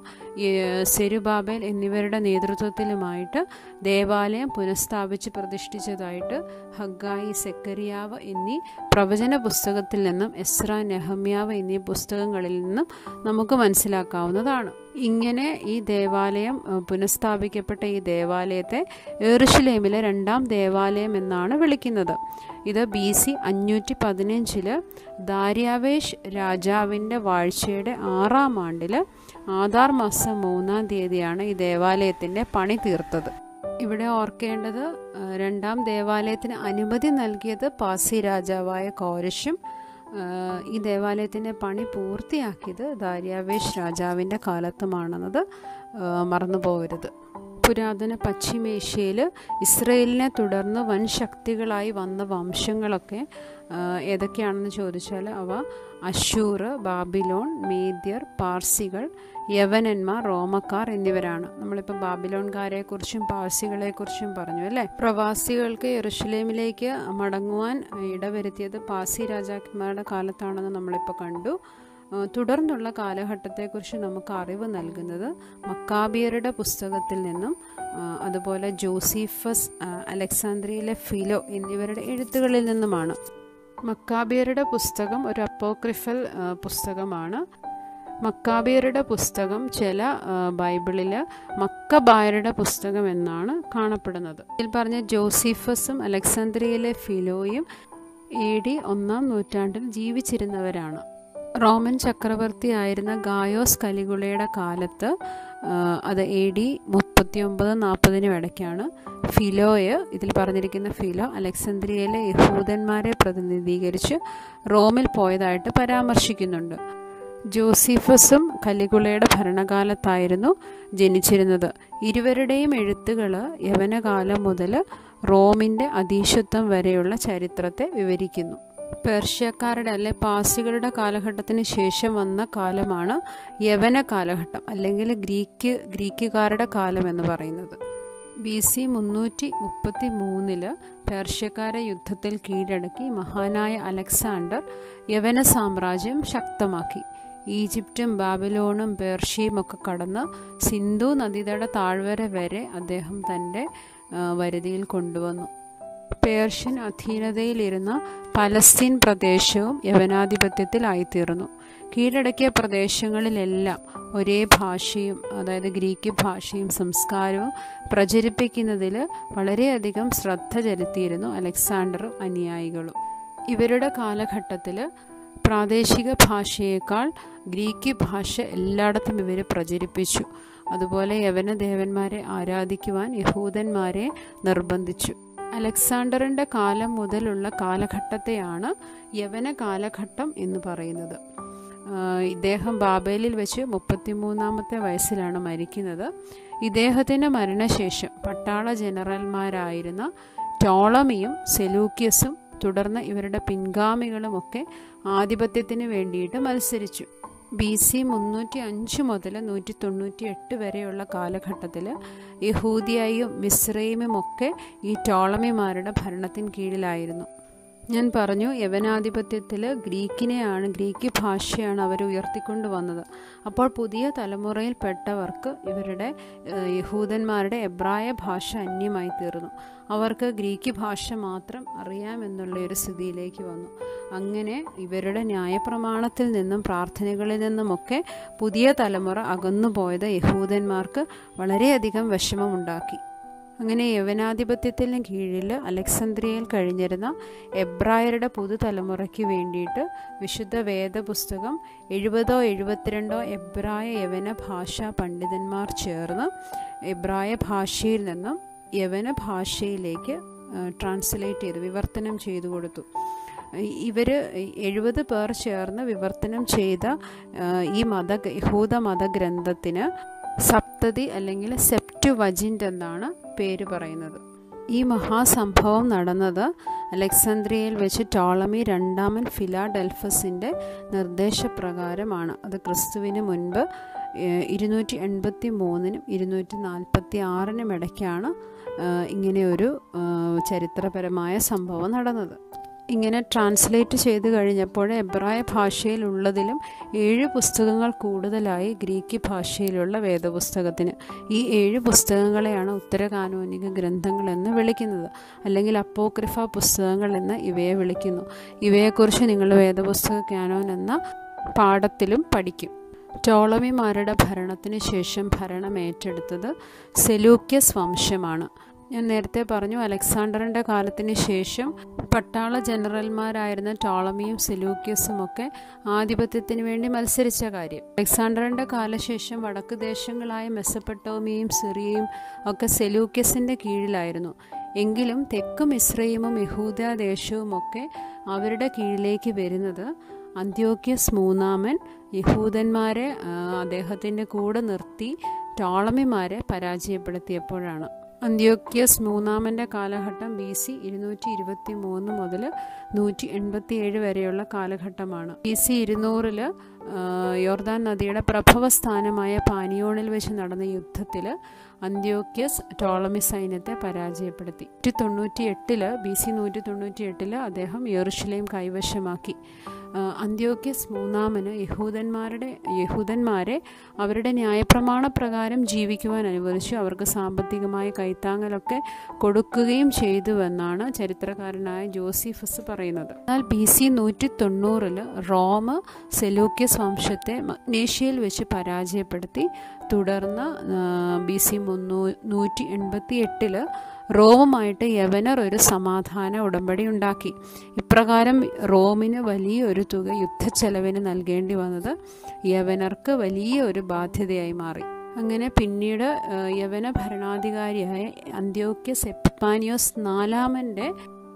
സെരുബാബേൽ എന്നിവരുടെ നേതൃത്വത്തിലുമായിട്ട് ദേവാലയം പുനഃസ്ഥാപിച്ച് പ്രതിഷ്ഠിച്ചതായിട്ട് ഹഗായി സെക്കരിയാവ് എന്നീ പ്രവചന പുസ്തകത്തിൽ നിന്നും എസ്ര നെഹമ്യാവ് എന്നീ പുസ്തകങ്ങളിൽ നിന്നും നമുക്ക് മനസ്സിലാക്കാവുന്നതാണ്. ഇങ്ങനെ ഈ ദേവാലയം പുനഃസ്ഥാപിക്കപ്പെട്ട ഈ ദേവാലയത്തെ എറുഷലേമിലെ രണ്ടാം ദേവാലയം എന്നാണ് വിളിക്കുന്നത്. ഇത് ബി സി അഞ്ഞൂറ്റി പതിനഞ്ചിൽ ദാര്യാവേഷ് രാജാവിന്റെ വാഴ്ചയുടെ ആറാം ആണ്ടിൽ ആധാർ മാസം മൂന്നാം തീയതിയാണ് ഈ ദേവാലയത്തിന്റെ പണി തീർത്തത്. ഇവിടെ ഓർക്കേണ്ടത് രണ്ടാം ദേവാലയത്തിന് അനുമതി നൽകിയത് പാസി രാജാവായ കോരശും ഈ ദേവാലയത്തിന്റെ പണി പൂർത്തിയാക്കിയത് ദാര്യാവേഷ് രാജാവിന്റെ കാലത്തുമാണെന്നത് മറന്നു പോകരുത് പുരാതന പശ്ചിമേഷ്യയിൽ ഇസ്രയേലിനെ തുടർന്ന് വൻ ശക്തികളായി വന്ന വംശങ്ങളൊക്കെ ഏതൊക്കെയാണെന്ന് ചോദിച്ചാൽ അവ അശൂർ ബാബിലോൺ മേദ്യർ പാർസികൾ യവനന്മാർ റോമക്കാർ എന്നിവരാണ്. നമ്മളിപ്പോൾ പാർസികളെ കുറിച്ചും പറഞ്ഞു അല്ലേ? പ്രവാസികൾക്ക് യെറുഷലേമിലേക്ക് മടങ്ങുവാൻ ഇടവരുത്തിയത് പാസി രാജാക്കന്മാരുടെ കാലത്താണെന്ന് നമ്മളിപ്പോൾ കണ്ടു. തുടർന്നുള്ള കാലഘട്ടത്തെക്കുറിച്ച് നമുക്ക് അറിവ് നൽകുന്നത് മക്കാബിയറുടെ പുസ്തകത്തിൽ നിന്നും അതുപോലെ ജോസീഫസ് അലക്സാന്ദ്രിയിലെ ഫിലോ എന്നിവരുടെ എഴുത്തുകളിൽ നിന്നുമാണ്. മക്കാബിയറുടെ പുസ്തകം ഒരു അപ്പോക്രിഫൽ പുസ്തകമാണ്. മക്കാബിയറുടെ പുസ്തകം ചില ബൈബിളിൽ മക്കബായരുടെ പുസ്തകം എന്നാണ് കാണപ്പെടുന്നത്. ഇതിൽ പറഞ്ഞ ജോസിഫസും അലക്സാന്ദ്രിയയിലെ ഫിലോയും എ ഡി ഒന്നാം നൂറ്റാണ്ടിൽ ജീവിച്ചിരുന്നവരാണ്. റോമൻ ചക്രവർത്തി ആയിരുന്ന ഗായോസ് കലിഗുളയുടെ കാലത്ത് അത് എ ഡി മുപ്പത്തി ഒമ്പത് നാൽപ്പതിനും ഇടയ്ക്കാണ് ഫിലോയ് ഇതിൽ പറഞ്ഞിരിക്കുന്ന ഫിലോ അലക്സാന്ദ്രിയയിലെ യഹൂദന്മാരെ പ്രതിനിധീകരിച്ച് റോമിൽ പോയതായിട്ട് പരാമർശിക്കുന്നുണ്ട്. ജോസിഫസും കലിഗുളയുടെ ഭരണകാലത്തായിരുന്നു ജനിച്ചിരുന്നത്. ഇരുവരുടെയും എഴുത്തുകൾ യവനകാലം മുതൽ റോമിന്റെ അതീശത്വം വരെയുള്ള ചരിത്രത്തെ വിവരിക്കുന്നു. പേർഷ്യക്കാരുടെ അല്ലെ പാസികളുടെ കാലഘട്ടത്തിന് ശേഷം വന്ന കാലമാണ് യവന കാലഘട്ടം അല്ലെങ്കിൽ ഗ്രീക്ക് ഗ്രീക്കുകാരുടെ കാലം എന്ന് പറയുന്നത്. ബി സി മുന്നൂറ്റി മുപ്പത്തി മൂന്നിൽ പേർഷ്യക്കാരെ യുദ്ധത്തിൽ കീഴടക്കി മഹാനായ അലക്സാണ്ടർ യവന സാമ്രാജ്യം ശക്തമാക്കി. ഈജിപ്തും ബാബിലോണും പേർഷ്യയും ഒക്കെ കടന്ന് സിന്ധു നദീതട താഴ്വര വരെ അദ്ദേഹം തന്റെ വരുതിയിൽ കൊണ്ടുവന്നു. പേർഷ്യൻ അധീനതയിലിരുന്ന പലസ്തീൻ പ്രദേശവും യവനാധിപത്യത്തിലായിത്തീർന്നു കീഴടക്കിയ പ്രദേശങ്ങളിലെല്ലാം ഒരേ ഭാഷയും അതായത് ഗ്രീക്ക് ഭാഷയും സംസ്കാരവും പ്രചരിപ്പിക്കുന്നതിൽ വളരെയധികം ശ്രദ്ധ ചെലുത്തിയിരുന്നു അലക്സാണ്ടറും അനുയായികളും. ഇവരുടെ കാലഘട്ടത്തിൽ പ്രാദേശിക ഭാഷയേക്കാൾ ഗ്രീക്ക് ഭാഷ എല്ലായിടത്തും ഇവർ പ്രചരിപ്പിച്ചു. അതുപോലെ യവന ദേവന്മാരെ ആരാധിക്കുവാൻ യഹൂദന്മാരെ നിർബന്ധിച്ചു. അലക്സാണ്ടറിന്റെ കാലം മുതലുള്ള കാലഘട്ടത്തെയാണ് യവന കാലഘട്ടം എന്ന് പറയുന്നത്. ഇദ്ദേഹം ബാബേലിൽ വെച്ച് മുപ്പത്തിമൂന്നാമത്തെ വയസ്സിലാണ് മരിക്കുന്നത്. ഇദ്ദേഹത്തിന്റെ മരണശേഷം പട്ടാള ജനറൽമാരായിരുന്ന ടോളമിയും സെലൂക്യസും തുടർന്ന് ഇവരുടെ പിൻഗാമികളുമൊക്കെ ആധിപത്യത്തിന് വേണ്ടിയിട്ട് മത്സരിച്ചു. ബി സി മുന്നൂറ്റി അഞ്ച് മുതൽ നൂറ്റി തൊണ്ണൂറ്റി എട്ട് വരെയുള്ള കാലഘട്ടത്തിൽ യഹൂദിയായും മിസ്രൈമുമൊക്കെ ഈ ടോളമിമാരുടെ ഭരണത്തിന് കീഴിലായിരുന്നു. ഞാൻ പറഞ്ഞു യവനാധിപത്യത്തിൽ ഗ്രീക്കിനെയാണ് ഗ്രീക്ക് ഭാഷയാണ് അവർ ഉയർത്തിക്കൊണ്ട് വന്നത്. അപ്പോൾ പുതിയ തലമുറയിൽപ്പെട്ടവർക്ക് ഇവരുടെ യഹൂദന്മാരുടെ എബ്രായ ഭാഷ അന്യമായി തീർന്നു അവർക്ക് ഗ്രീക്ക് ഭാഷ മാത്രം അറിയാമെന്നുള്ള ഒരു സ്ഥിതിയിലേക്ക് വന്നു. അങ്ങനെ ഇവരുടെ ന്യായപ്രമാണത്തിൽ നിന്നും പ്രാർത്ഥനകളിൽ നിന്നുമൊക്കെ പുതിയ തലമുറ അകന്നുപോയത് യഹൂദന്മാർക്ക് വളരെയധികം വിഷമമുണ്ടാക്കി. അങ്ങനെ യവനാധിപത്യത്തിന് കീഴിൽ അലക്സാന്ദ്രിയയിൽ കഴിഞ്ഞിരുന്ന എബ്രായരുടെ പുതുതലമുറയ്ക്ക് വേണ്ടിയിട്ട് വിശുദ്ധ വേദപുസ്തകം എഴുപതോ എഴുപത്തിരണ്ടോ എബ്രായ യവന ഭാഷാ പണ്ഡിതന്മാർ ചേർന്ന് എബ്രായ ഭാഷയിൽ നിന്നും യവന ഭാഷയിലേക്ക് ട്രാൻസ്ലേറ്റ് ചെയ്തു വിവർത്തനം ചെയ്തു കൊടുത്തു. ഇവർ എഴുപത് പേർ ചേർന്ന് വിവർത്തനം ചെയ്ത ഈ മത യഹൂദ മതഗ്രന്ഥത്തിന് സപ്തതി അല്ലെങ്കിൽ സെപ്റ്റു വജിന്റ് എന്നാണ് പേര് പറയുന്നത്. ഈ മഹാസംഭവം നടന്നത് അലക്സാന്ദ്രിയയിൽ വെച്ച് ടോളമി രണ്ടാമൻ ഫിലാഡൽഫസിന്റെ നിർദ്ദേശപ്രകാരമാണ്. അത് ക്രിസ്തുവിന് മുൻപ് ഇരുന്നൂറ്റി എൺപത്തി മൂന്നിനും ഇരുന്നൂറ്റി നാൽപ്പത്തി ആറിനും ഇടയ്ക്കാണ് ഇങ്ങനെയൊരു ചരിത്രപരമായ സംഭവം നടന്നത്. ഇങ്ങനെ ട്രാൻസ്ലേറ്റ് ചെയ്ത് കഴിഞ്ഞപ്പോൾ എബ്രായ ഭാഷയിലുള്ളതിലും ഏഴ് പുസ്തകങ്ങൾ കൂടുതലായി ഗ്രീക്ക് ഭാഷയിലുള്ള വേദപുസ്തകത്തിന്. ഈ ഏഴ് പുസ്തകങ്ങളെയാണ് ഉത്തരകാനോനിക ഗ്രന്ഥങ്ങൾ എന്ന് വിളിക്കുന്നത്. അല്ലെങ്കിൽ അപ്പോക്രിഫ പുസ്തകങ്ങൾ എന്ന് ഇവയെ വിളിക്കുന്നു. ഇവയെക്കുറിച്ച് നിങ്ങൾ വേദപുസ്തക കാനോൻ എന്ന പാഠത്തിലും പഠിക്കും. ടോളമിമാരുടെ ഭരണത്തിന് ശേഷം ഭരണം ഏറ്റെടുത്തത് സെലൂക്യസ് വംശമാണ് ഞാൻ നേരത്തെ പറഞ്ഞു അലക്സാണ്ടറിന്റെ കാലത്തിന് ശേഷം പട്ടാള ജനറൽമാരായിരുന്ന ടോളമിയും സെലൂക്യസും ഒക്കെ ആധിപത്യത്തിന് വേണ്ടി മത്സരിച്ച കാര്യം. അലക്സാണ്ടറിന്റെ കാലശേഷം വടക്ക് ദേശങ്ങളായ മെസ്സപ്പെട്ടോമിയയും സിറിയയും ഒക്കെ സെലൂക്യസിന്റെ കീഴിലായിരുന്നു. എങ്കിലും തെക്കും ഇസ്രയീമും യഹൂദ ദേശവും ഒക്കെ അവരുടെ കീഴിലേക്ക് വരുന്നത് അന്ത്യോക്യസ് മൂന്നാമൻ യഹൂദന്മാരെ അദ്ദേഹത്തിന്റെ കൂടെ നിർത്തി ടോളമിമാരെ പരാജയപ്പെടുത്തിയപ്പോഴാണ്. അന്ത്യോക്യസ് മൂന്നാമന്റെ കാലഘട്ടം ബി സി ഇരുന്നൂറ്റി ഇരുപത്തി മൂന്ന് മുതൽ നൂറ്റി എൺപത്തി ഏഴ് വരെയുള്ള കാലഘട്ടമാണ്. ബി സി ഇരുന്നൂറിൽ യോർദാൻ നദിയുടെ പ്രഭവ സ്ഥാനമായ പാനിയോണിൽ വെച്ച് നടന്ന യുദ്ധത്തിൽ അന്ത്യോക്യസ് ടോളമി സൈന്യത്തെ പരാജയപ്പെടുത്തി. നൂറ്റി തൊണ്ണൂറ്റി എട്ടിൽ ബി സി നൂറ്റി തൊണ്ണൂറ്റി എട്ടിൽ അദ്ദേഹം യെറുഷലേം കൈവശമാക്കി. അന്ത്യോക്യസ് മൂന്നാമന് യഹൂദന്മാരുടെ യഹൂദന്മാരെ അവരുടെ ന്യായപ്രമാണ പ്രകാരം ജീവിക്കുവാൻ അനുവദിച്ചു. അവർക്ക് സാമ്പത്തികമായ കൈത്താങ്ങലൊക്കെ കൊടുക്കുകയും ചെയ്തുവെന്നാണ് ചരിത്രകാരനായ ജോസിഫസ് പറയുന്നത്. എന്നാൽ ബി സി നൂറ്റി തൊണ്ണൂറിൽ റോം സെലൂക്യസ് വംശത്തെ മഗ്നേഷ്യയിൽ വെച്ച് പരാജയപ്പെടുത്തി. തുടർന്ന് ബി സി മുന്നൂ നൂറ്റി എൺപത്തി എട്ടിൽ റോമുമായിട്ട് യവനർ ഒരു സമാധാന ഉടമ്പടി ഉണ്ടാക്കി. ഇപ്രകാരം റോമിന് വലിയൊരു തുക യുദ്ധച്ചെലവിന് നൽകേണ്ടി വന്നത് യവനർക്ക് വലിയ ഒരു ബാധ്യതയായി മാറി. അങ്ങനെ പിന്നീട് യവന ഭരണാധികാരിയായ അന്ത്യോക്യ സെപ്പാനിയോസ് നാലാമന്റെ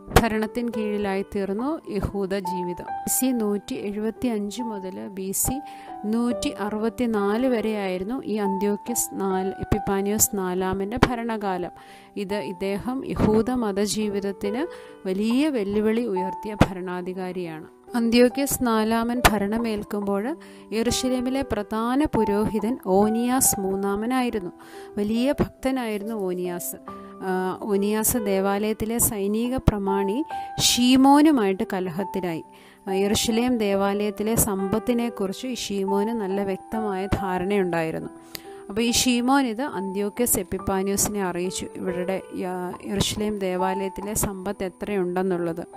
ഭരണത്തിന് കീഴിലായി തീർന്നു യഹൂദ ജീവിതം. ബി സി നൂറ്റി എഴുപത്തി അഞ്ച് മുതൽ ബി സി നൂറ്റി അറുപത്തി നാല് വരെയായിരുന്നു ഈ അന്ത്യോക്യസ് നാല് എപ്പിപ്പാനിയോസ് നാലാമന്റെ ഭരണകാലം. ഇത് ഇദ്ദേഹം യഹൂദ മതജീവിതത്തിന് വലിയ വെല്ലുവിളി ഉയർത്തിയ ഭരണാധികാരിയാണ്. അന്ത്യോക്യസ് നാലാമൻ ഭരണമേൽക്കുമ്പോൾ യെറുഷലേമിലെ പ്രധാന പുരോഹിതൻ ഓനിയാസ് മൂന്നാമനായിരുന്നു. വലിയ ഭക്തനായിരുന്നു ഓനിയാസ്. ആ, ഓനിയാസ് ദേവാലയത്തിലെ സൈനിക പ്രമാണി ഷീമോനുമായിട്ട് കലഹത്തിലായി. യെറുഷലേം ദേവാലയത്തിലെ സമ്പത്തിനെക്കുറിച്ച് ഈ ഷീമോന് നല്ല വ്യക്തമായ ധാരണയുണ്ടായിരുന്നു. അപ്പോൾ ഈ ഷീമോൻ ഇത് അന്ത്യോക്യ എപ്പിപ്പാനിയോസിനെ അറിയിച്ചു. ഇവരുടെ യെറുഷലേം ദേവാലയത്തിലെ സമ്പത്ത് എത്രയുണ്ടെന്നുള്ളത്.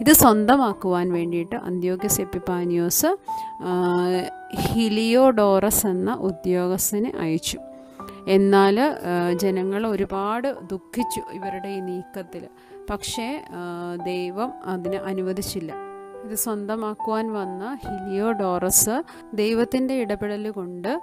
ഇത് സ്വന്തമാക്കുവാൻ വേണ്ടിയിട്ട് അന്ത്യോക്യ സെപ്പിപ്പാനിയോസ് ഹിലിയോഡോറസ് എന്ന ഉദ്യോഗസ്ഥനെ അയച്ചു. എന്നാൽ ജനങ്ങൾ ഒരുപാട് ദുഃഖിച്ചു ഇവരുടെ ഈ നീക്കത്തിൽ പക്ഷേ ദൈവം അതിനെ അനുവദിച്ചില്ല. ഇത് സ്വന്തമാക്കുവാൻ വന്ന ഹിലിയോഡോറസ് ദൈവത്തിന്റെ ഇടപെടൽ കൊണ്ട്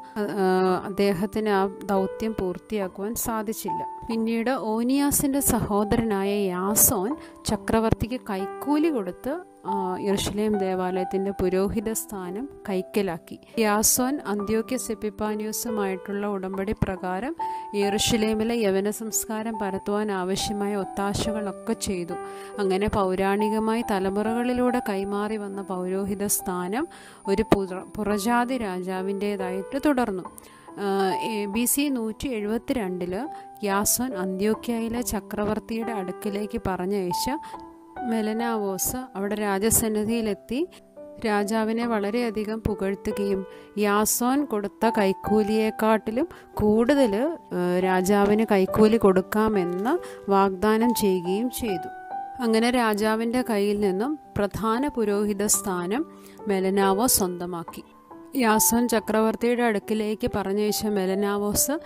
അദ്ദേഹത്തിന് ആ ദൗത്യം പൂർത്തിയാക്കുവാൻ സാധിച്ചില്ല. പിന്നീട് ഓനിയാസിന്റെ സഹോദരനായ യാസോൻ ചക്രവർത്തിക്ക് കൈക്കൂലി കൊടുത്ത് യെറുശലേം ദേവാലയത്തിന്റെ പുരോഹിത സ്ഥാനം കൈക്കലാക്കി. യാസോൻ അന്ത്യോക്യ എപ്പിപ്പാനിയോസുമായിട്ടുള്ള ഉടമ്പടി പ്രകാരം യെറുഷലേമിലെ യവന സംസ്കാരം പരത്തുവാൻ ആവശ്യമായ ഒത്താശകളൊക്കെ ചെയ്തു. അങ്ങനെ പൗരാണികമായി തലമുറകളിലൂടെ കൈമാറി വന്ന പൗരോഹിത സ്ഥാനം ഒരു പുറ പുറജാതി രാജാവിന്റേതായിട്ട് തുടർന്നു. ബി സി നൂറ്റി എഴുപത്തിരണ്ടിൽ യാസോൻ അന്ത്യോക്യയിലെ ചക്രവർത്തിയുടെ അടുക്കിലേക്ക് പറഞ്ഞയച്ച മെലനാവോസ് അവിടെ രാജസന്നിധിയിലെത്തി രാജാവിനെ വളരെയധികം പുകഴ്ത്തുകയും യാസോൻ കൊടുത്ത കൈക്കൂലിയെക്കാട്ടിലും കൂടുതൽ രാജാവിന് കൈക്കൂലി കൊടുക്കാമെന്ന് വാഗ്ദാനം ചെയ്യുകയും ചെയ്തു. അങ്ങനെ രാജാവിന്റെ കയ്യിൽ നിന്നും പ്രധാന പുരോഹിത സ്ഥാനം മെലനാവോ സ്വന്തമാക്കി. യാസോൻ ചക്രവർത്തിയുടെ അടുക്കിലേക്ക് പറഞ്ഞയച്ച മെലനാവോസ്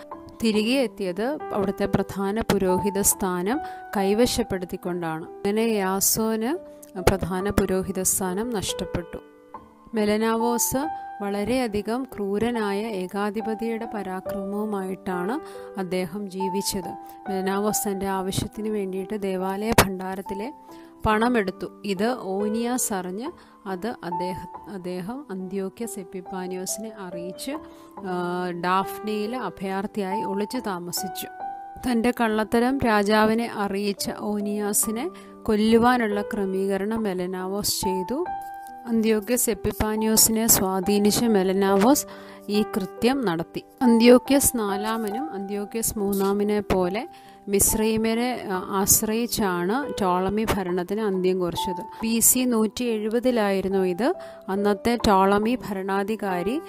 തിരികെ എത്തിയത് അവിടുത്തെ പ്രധാന പുരോഹിത സ്ഥാനം കൈവശപ്പെടുത്തിക്കൊണ്ടാണ്. അങ്ങനെ യാസോന് പ്രധാന പുരോഹിത സ്ഥാനം നഷ്ടപ്പെട്ടു. മെലനാവോസ് വളരെയധികം ക്രൂരനായ ഏകാധിപതിയുടെ പരാക്രമവുമായിട്ടാണ് അദ്ദേഹം ജീവിച്ചത്. മെലനാവോസ് തന്റെ ആവശ്യത്തിന് വേണ്ടിയിട്ട് ദേവാലയ ഭണ്ഡാരത്തിലെ പണമെടുത്തു. ഇത് ഓനിയാസ് അറിഞ്ഞ് അത് അദ്ദേഹ അദ്ദേഹം അന്ത്യോക്യ സെപ്പിപ്പാനിയോസിനെ അറിയിച്ച് ഡാഫ്നയിൽ അഭയാർത്ഥിയായി ഒളിച്ചു താമസിച്ചു. തന്റെ കള്ളത്തരം രാജാവിനെ അറിയിച്ച ഓനിയാസിനെ കൊല്ലുവാനുള്ള ക്രമീകരണം മെലനാവോസ് ചെയ്തു. അന്ത്യോക്യസ് എപ്പിപ്പാനിയോസിനെ സ്വാധീനിച്ച മെലനാവോസ് ഈ കൃത്യം നടത്തി. അന്ത്യോക്യസ് നാലാമനും അന്ത്യോക്യസ് മൂന്നാമനെ പോലെ മിശ്രൈമരെ ആശ്രയിച്ചാണ് ടോളമി ഭരണത്തിന് അന്ത്യം കുറിച്ചത്. ബി സി നൂറ്റി എഴുപതിലായിരുന്നു ഇത്. അന്നത്തെ ടോളമി ഭരണാധികാരി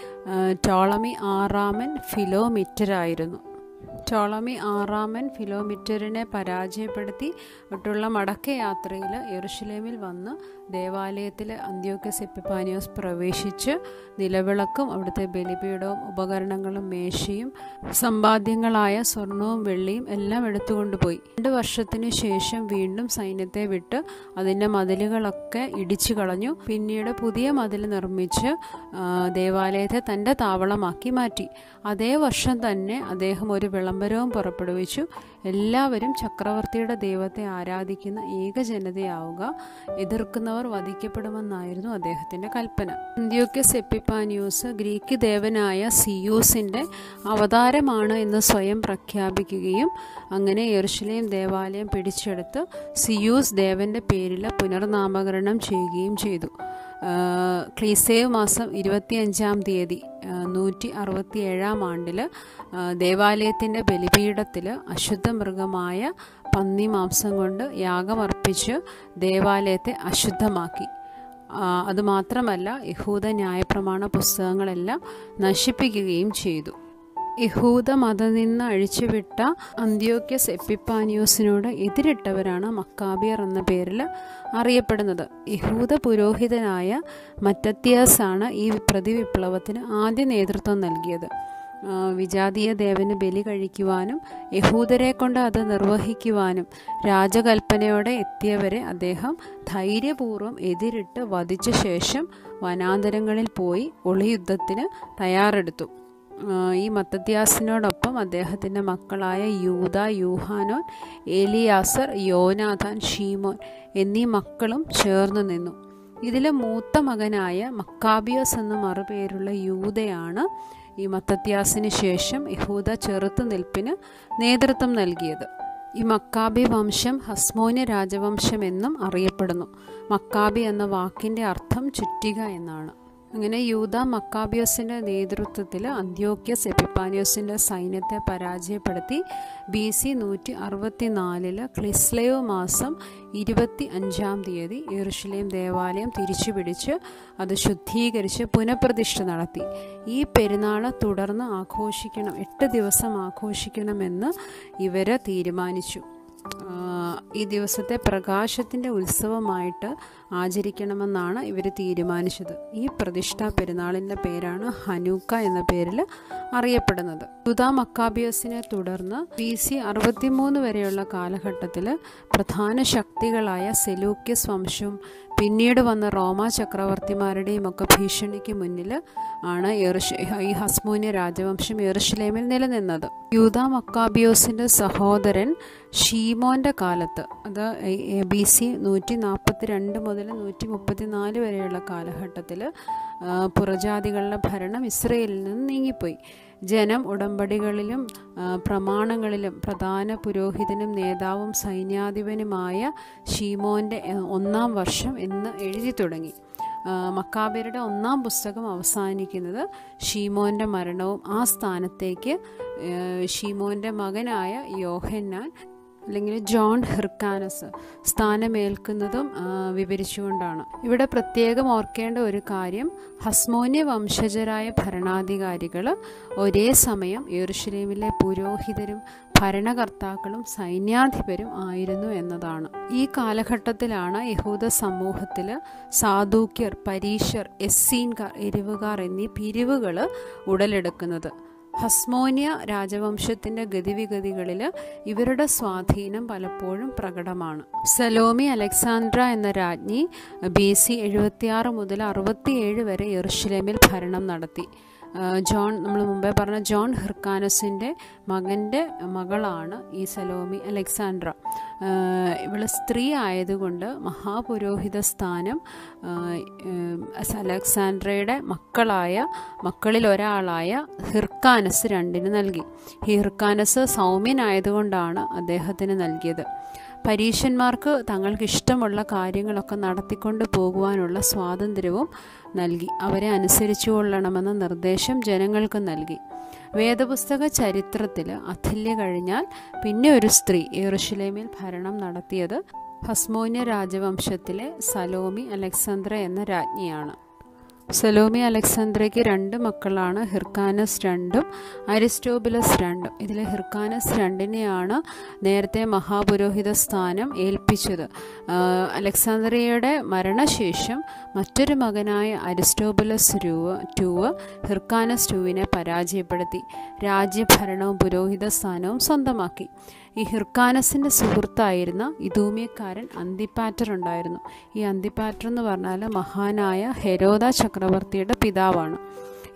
ടോളമി ആറാമൻ ഫിലോമിറ്ററായിരുന്നു ടോളമി ആറാമൻ ഫിലോമിറ്ററിനെ പരാജയപ്പെടുത്തി. മറ്റുള്ള മടക്കയാത്രയിൽ യെറുഷലേമിൽ വന്ന് ദേവാലയത്തിൽ അന്ത്യോക്കസ് എപ്പിപ്പാനിയോസ് പ്രവേശിച്ച് നിലവിളക്കും അവിടുത്തെ ബലിപീഠവും ഉപകരണങ്ങളും മേശയും സമ്പാദ്യങ്ങളായ സ്വർണവും വെള്ളിയും എല്ലാം എടുത്തുകൊണ്ടുപോയി. രണ്ട് വർഷത്തിനു ശേഷം വീണ്ടും സൈന്യത്തെ വിട്ട് അതിന്റെ മതിലുകളൊക്കെ ഇടിച്ചു കളഞ്ഞു. പിന്നീട് പുതിയ മതിൽ നിർമ്മിച്ച് ദേവാലയത്തെ തന്റെ താവളമാക്കി മാറ്റി. അതേ വർഷം തന്നെ അദ്ദേഹം ഒരു വിളംബരവും പുറപ്പെടുവിച്ചു. എല്ലാവരും ചക്രവർത്തിയുടെ ദൈവത്തെ ആരാധിക്കുന്ന ഏക ജനതയാവുക എതിർക്കുന്നവർ വധിക്കപ്പെടുമെന്നായിരുന്നു അദ്ദേഹത്തിന്റെ കൽപ്പന. ഇന്ത്യയ്ക്ക് എപ്പിപ്പാനിയൂസ് ഗ്രീക്ക് ദേവനായ സിയൂസിന്റെ അവതാരമാണ് എന്ന് സ്വയം പ്രഖ്യാപിക്കുകയും അങ്ങനെ യെറുഷലേം ദേവാലയം പിടിച്ചെടുത്ത് സിയൂസ് ദേവന്റെ പേരിൽ പുനർനാമകരണം ചെയ്യുകയും ചെയ്തു. ക്ലീസേവ് മാസം ഇരുപത്തിയഞ്ചാം തീയതി നൂറ്റി അറുപത്തി ഏഴാം ആണ്ടിൽ ദേവാലയത്തിന്റെ ബലിപീഠത്തിൽ അശുദ്ധ മൃഗമായ പന്നി മാംസം കൊണ്ട് യാഗമർപ്പിച്ച് ദേവാലയത്തെ അശുദ്ധമാക്കി. അതുമാത്രമല്ല യഹൂദ ന്യായപ്രമാണ പുസ്തകങ്ങളെല്ലാം നശിപ്പിക്കുകയും ചെയ്തു. യഹൂദ മതം നിന്ന് അഴിച്ചുവിട്ട അന്ത്യോക്യ സെപ്പിപ്പാനിയോസിനോട് എതിരിട്ടവരാണ് മക്കാബിയർ എന്ന പേരിൽ അറിയപ്പെടുന്നത്. യഹൂദ പുരോഹിതനായ മറ്റത്യാസാണ് ഈ പ്രതിവിപ്ലവത്തിന് ആദ്യ നേതൃത്വം നൽകിയത്. വിജാതീയ ദേവന് ബലി കഴിക്കുവാനും യഹൂദരെ കൊണ്ട് അത് നിർവഹിക്കുവാനും രാജകൽപ്പനയോടെ എത്തിയവരെ അദ്ദേഹം ധൈര്യപൂർവം എതിരിട്ട് വധിച്ച ശേഷം വനാന്തരങ്ങളിൽ പോയി ഒളിയുദ്ധത്തിന് തയ്യാറെടുത്തു. ഈ മത്തത്യാസിനോടൊപ്പം അദ്ദേഹത്തിന്റെ മക്കളായ യൂത യൂഹാനോൻ ഏലിയാസർ യോനാഥാൻ ഷീമോൻ എന്നീ മക്കളും ചേർന്ന് നിന്നു. ഇതിലെ മൂത്ത മകനായ മക്കാബിയോസ് എന്ന മറുപേരുള്ള യൂതയാണ് ഈ മത്തത്യാസിന് ശേഷം യഹൂദ ചെറുത്തുനിൽപ്പിന് നേതൃത്വം നൽകിയത്. ഈ മക്കാബി വംശം ഹസ്മോന്യ രാജവംശം എന്നും അറിയപ്പെടുന്നു. മക്കാബി എന്ന വാക്കിന്റെ അർത്ഥം ചുറ്റിക എന്നാണ്. അങ്ങനെ യൂത മക്കാബിയോസിന്റെ നേതൃത്വത്തിൽ അന്ത്യോക്യ എപ്പിപ്പാനിയോസിന്റെ സൈന്യത്തെ പരാജയപ്പെടുത്തി ബി സി നൂറ്റി അറുപത്തിനാലിൽ ക്ലിസ്ലയോ മാസം ഇരുപത്തി അഞ്ചാം തീയതി യെറുഷലേം ദേവാലയം തിരിച്ചുപിടിച്ച് അത് ശുദ്ധീകരിച്ച് പുനഃപ്രതിഷ്ഠ നടത്തി. ഈ പെരുന്നാൾ തുടർന്ന് ആഘോഷിക്കണം എട്ട് ദിവസം ആഘോഷിക്കണമെന്ന് ഇവർ തീരുമാനിച്ചു. ഈ ദിവസത്തെ പ്രകാശത്തിന്റെ ഉത്സവമായിട്ട് ആചരിക്കണമെന്നാണ് ഇവർ തീരുമാനിച്ചത്. ഈ പ്രതിഷ്ഠാ പെരുന്നാളിന്റെ പേരാണ് ഹനൂക്ക എന്ന പേരിൽ അറിയപ്പെടുന്നത്. യുദാ മക്കാബിയസിനെ തുടർന്ന് ബി സി അറുപത്തിമൂന്ന് വരെയുള്ള കാലഘട്ടത്തിൽ പ്രധാന ശക്തികളായ സെലൂക്യസ് വംശവും പിന്നീട് വന്ന റോമ ചക്രവർത്തിമാരുടെയും ഒക്കെ ഭീഷണിക്ക് മുന്നിൽ ആണ് ഈ ഹസ്മൂന്യ രാജവംശം യെറുഷലേമിൽ നിലനിന്നത്. യൂത മക്കാബിയോസിന്റെ സഹോദരൻ ഷീമോന്റെ കാലത്ത് അത് ബി സി നൂറ്റി നാൽപ്പത്തി രണ്ട് മുതൽ നൂറ്റി മുപ്പത്തി നാല് വരെയുള്ള കാലഘട്ടത്തിൽ പുറജാതികളുടെ ഭരണം ഇസ്രയേലിൽ നിന്ന് നീങ്ങിപ്പോയി. ജനം ഉടമ്പടികളിലും പ്രമാണങ്ങളിലും പ്രധാന പുരോഹിതനും നേതാവും സൈന്യാധിപനുമായ ഷീമോന്റെ ഒന്നാം വർഷം എന്ന് എഴുതി തുടങ്ങി. മക്കാബിയുടെ ഒന്നാം പുസ്തകം അവസാനിക്കുന്നത് ഷീമോന്റെ മരണവും ആ സ്ഥാനത്തേക്ക് ഷീമോന്റെ മകനായ യോഹന്നാൻ അല്ലെങ്കിൽ ജോൺ ഹിർക്കാനസ് സ്ഥാനമേൽക്കുന്നതും വിവരിച്ചുകൊണ്ടാണ്. ഇവിടെ പ്രത്യേകം ഓർക്കേണ്ട ഒരു കാര്യം ഹസ്മോന്യ വംശജരായ ഭരണാധികാരികൾ ഒരേ സമയം യെറുഷലേമിലെ പുരോഹിതരും ഭരണകർത്താക്കളും സൈന്യാധിപരും ആയിരുന്നു എന്നതാണ്. ഈ കാലഘട്ടത്തിലാണ് യഹൂദ സമൂഹത്തിൽ സാധൂക്യർ പരീശർ എസ്സീൻകാർ എരിവുകാർ എന്നീ പിരിവുകൾ ഉടലെടുക്കുന്നത്. ഹസ്മോനിയ രാജവംശത്തിന്റെ ഗതിവിഗതികളിൽ ഇവരുടെ സ്വാധീനം പലപ്പോഴും പ്രകടമാണ്. സലോമി അലക്സാൻഡ്ര എന്ന രാജ്ഞി ബി സി എഴുപത്തിയാറ് മുതൽ അറുപത്തിയേഴ് വരെ യെറുഷലേമിൽ ഭരണം നടത്തി. ജോൺ നമ്മൾ മുമ്പേ പറഞ്ഞ ജോൺ ഹിർക്കാനസിന്റെ മകന്റെ മകളാണ് ഈ സലോമി അലക്സാൻഡ്ര ഇവൾ സ്ത്രീ ആയതുകൊണ്ട് മഹാപുരോഹിത സ്ഥാനം അലക്സാൻഡ്രയുടെ മക്കളായ മക്കളിൽ ഒരാളായ ഹിർക്കാനസ് രണ്ടിന് നൽകി. ഹിർക്കാനസ് സൗമ്യനായതുകൊണ്ടാണ് അദ്ദേഹത്തിന് നൽകിയത്. പരീക്ഷന്മാർക്ക് തങ്ങൾക്ക് ഇഷ്ടമുള്ള കാര്യങ്ങളൊക്കെ നടത്തിക്കൊണ്ട് പോകുവാനുള്ള സ്വാതന്ത്ര്യവും നൽകി. അവരെ അനുസരിച്ചു കൊള്ളണമെന്ന നിർദ്ദേശം ജനങ്ങൾക്ക് നൽകി. വേദപുസ്തക ചരിത്രത്തിൽ അഥല്യ കഴിഞ്ഞാൽ പിന്നെ ഒരു സ്ത്രീ എറുഷലേമിൽ ഭരണം നടത്തിയത് ഹസ്മോന്യ രാജവംശത്തിലെ സലോമി അലക്സാന്ദ്ര എന്ന രാജ്ഞിയാണ്. സലോമി അലക്സാന്ദ്രയ്ക്ക് രണ്ട് മക്കളാണ് ഹിർക്കാനസ് രണ്ടും അരിസ്റ്റോബിലസ് രണ്ടും. ഇതിൽ ഹിർക്കാനസ് രണ്ടിനെയാണ് നേരത്തെ മഹാപുരോഹിത സ്ഥാനം ഏൽപ്പിച്ചത്. അലക്സാന്ദ്രയുടെ മരണശേഷം മറ്റൊരു മകനായ അരിസ്റ്റോബിലസ് രൂവ ടൂവ് ഹിർക്കാനസ് ടൂവിനെ പരാജയപ്പെടുത്തി. രാജ്യഭരണവും പുരോഹിത സ്ഥാനവും സ്വന്തമാക്കി. ഈ ഹിർക്കാനസിന്റെ സുഹൃത്തായിരുന്ന ഇതൂമിയക്കാരൻ അന്തിപ്പാറ്റർ ഉണ്ടായിരുന്നു. ഈ അന്തിപ്പാറ്റർ എന്ന് പറഞ്ഞാൽ മഹാനായ ഹെരോദ ചക്രവർത്തിയുടെ പിതാവാണ്.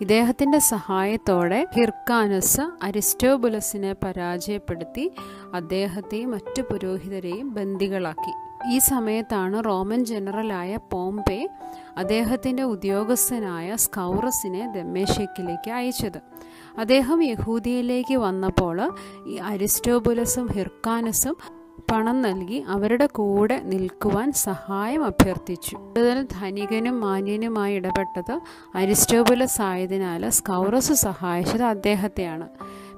ഇദ്ദേഹത്തിന്റെ സഹായത്തോടെ ഹിർക്കാനസ് അരിസ്റ്റോബുലസിനെ പരാജയപ്പെടുത്തി അദ്ദേഹത്തെയും മറ്റു പുരോഹിതരെയും ബന്ദികളാക്കി. ഈ സമയത്താണ് റോമൻ ജനറലായ പോംപെ അദ്ദേഹത്തിന്റെ ഉദ്യോഗസ്ഥനായ സ്കൗറസിനെ ദമ്മേശക്കിലേക്ക് അയച്ചത്. അദ്ദേഹം യഹൂദിയയിലേക്ക് വന്നപ്പോൾ ഈ അരിസ്റ്റോബുലസും ഹിർക്കാനസും പണം നൽകി അവരുടെ കൂടെ നിൽക്കുവാൻ സഹായം അഭ്യർത്ഥിച്ചു. കൂടുതൽ ധനികനും മാന്യനുമായി ഇടപെട്ടത് അരിസ്റ്റോബുലസ് ആയതിനാൽ സ്കൗറസ് സഹായിച്ചത് അദ്ദേഹത്തെയാണ്.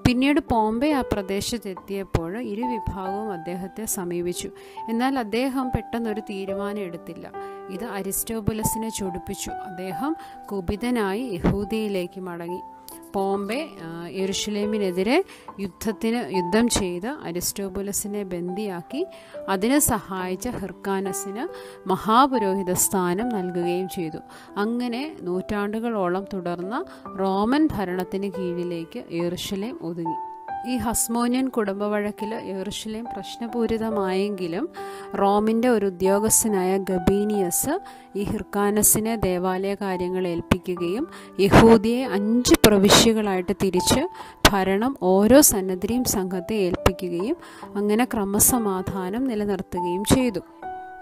പിന്നീട് പോംബെ ആ പ്രദേശത്തെത്തിയപ്പോൾ ഇരു വിഭാഗവും അദ്ദേഹത്തെ സമീപിച്ചു. എന്നാൽ അദ്ദേഹം പെട്ടെന്നൊരു തീരുമാനം എടുത്തില്ല. ഇത് അരിസ്റ്റോബുലസിനെ ചൊടിപ്പിച്ചു. അദ്ദേഹം കുപിതനായി യഹൂദിയിലേക്ക് മടങ്ങി. പോംബെ യെരുഷലേമിനെതിരെ യുദ്ധത്തിന് യുദ്ധം ചെയ്ത് അരിസ്റ്റോബുലസിനെ ബന്ദിയാക്കി അതിനെ സഹായിച്ച ഹിർക്കാനസിന് മഹാപുരോഹിത സ്ഥാനം നൽകുകയും ചെയ്തു. അങ്ങനെ നൂറ്റാണ്ടുകളോളം തുടർന്ന റോമൻ ഭരണത്തിന് കീഴിലേക്ക് യെറുഷലേം ഒതുങ്ങി. ഈ ഹസ്മോനിയൻ കുടുംബവഴക്കിൽ യെറുഷലേം പ്രശ്നപൂരിതമായെങ്കിലും റോമിന്റെ ഒരു ഉദ്യോഗസ്ഥനായ ഗബീനിയസ് ഈ ഹിർക്കാനസിനെ ദേവാലയ കാര്യങ്ങൾ ഏൽപ്പിക്കുകയും യഹൂദിയെ അഞ്ച് പ്രവിശ്യകളായിട്ട് തിരിച്ച് ഭരണം ഓരോ സന്നദ്ധയും സംഘത്തെ ഏൽപ്പിക്കുകയും അങ്ങനെ ക്രമസമാധാനം നിലനിർത്തുകയും ചെയ്തു.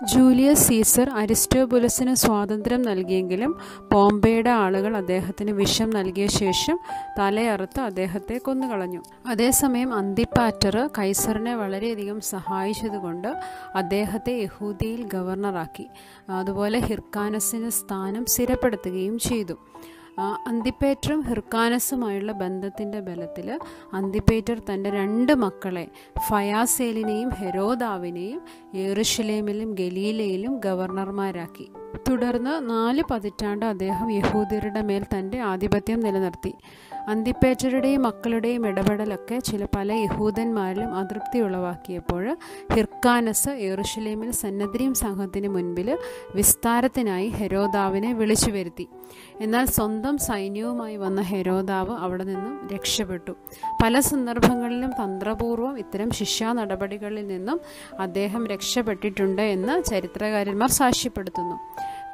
ജൂലിയസ് സീസർ അരിസ്റ്റോബുലസിന് സ്വാതന്ത്ര്യം നൽകിയെങ്കിലും പോംബെയുടെ ആളുകൾ അദ്ദേഹത്തിന് വിഷം നൽകിയ ശേഷം തലയറുത്ത് അദ്ദേഹത്തെ കൊന്നുകളഞ്ഞു. അതേസമയം അന്തിപ്പാറ്റർ കൈസറിനെ വളരെയധികം സഹായിച്ചതുകൊണ്ട് അദ്ദേഹത്തെ യഹൂദിയിൽ ഗവർണറാക്കി. അതുപോലെ ഹിർക്കാനസിന് സ്ഥാനം സ്ഥിരപ്പെടുത്തുകയും ചെയ്തു. അന്തിപ്പേറ്ററും ഹിർക്കാനസുമായുള്ള ബന്ധത്തിന്റെ ബലത്തിൽ അന്തിപ്പേറ്റർ തന്റെ രണ്ട് മക്കളെ ഫയാസേലിനെയും ഹെരോദാവിനെയും യെറുഷലേമിലും ഗലീലയിലും ഗവർണർമാരാക്കി. തുടർന്ന് നാല് പതിറ്റാണ്ട് അദ്ദേഹം യഹൂദിയരുടെ മേൽ തന്റെ ആധിപത്യം നിലനിർത്തി. അന്തിപ്പേറ്ററുടെയും മക്കളുടെയും ഇടപെടലൊക്കെ ചില പല യഹൂദന്മാരിലും അതൃപ്തി ഉളവാക്കിയപ്പോൾ ഹിർക്കാനസ് യെറുഷലേമിൽ സന്നദ്രീം സംഘത്തിന് മുൻപിൽ വിസ്താരത്തിനായി ഹെരോദാവിനെ വിളിച്ചു വരുത്തി. എന്നാൽ സ്വന്തം സൈന്യവുമായി വന്ന ഹെരോദാവ് അവിടെ നിന്നും രക്ഷപ്പെട്ടു. പല സന്ദർഭങ്ങളിലും തന്ത്രപൂർവം ഇത്തരം ശിക്ഷാ നടപടികളിൽ നിന്നും അദ്ദേഹം രക്ഷപ്പെട്ടിട്ടുണ്ട് എന്ന് ചരിത്രകാരന്മാർ സാക്ഷ്യപ്പെടുത്തുന്നു.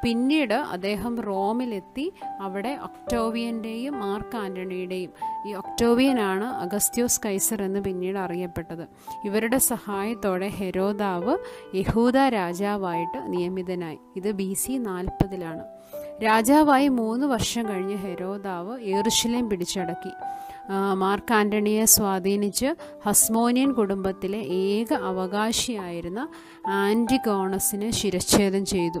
പിന്നീട് അദ്ദേഹം റോമിലെത്തി അവിടെ ഒക്ടോവിയന്റെയും മാർക്ക് ആന്റണിയുടെയും ഈ ഒക്ടോവിയനാണ് അഗസ്ത്യോസ് കൈസർ എന്ന് പിന്നീട് അറിയപ്പെട്ടത്. ഇവരുടെ സഹായത്തോടെ ഹെരോദാവ് യഹൂദ രാജാവായിട്ട് നിയമിതനായി. ഇത് ബി സി നാൽപ്പതിലാണ്. രാജാവായി മൂന്ന് വർഷം കഴിഞ്ഞ് ഹെരോദാവ് യെറുഷലേം പിടിച്ചടക്കി. മാർക്ക് ആന്റണിയെ സ്വാധീനിച്ച് ഹസ്മോനിയൻ കുടുംബത്തിലെ ഏക അവകാശിയായിരുന്ന ആന്റിഗോണസിനെ ശിരച്ഛേദം ചെയ്തു.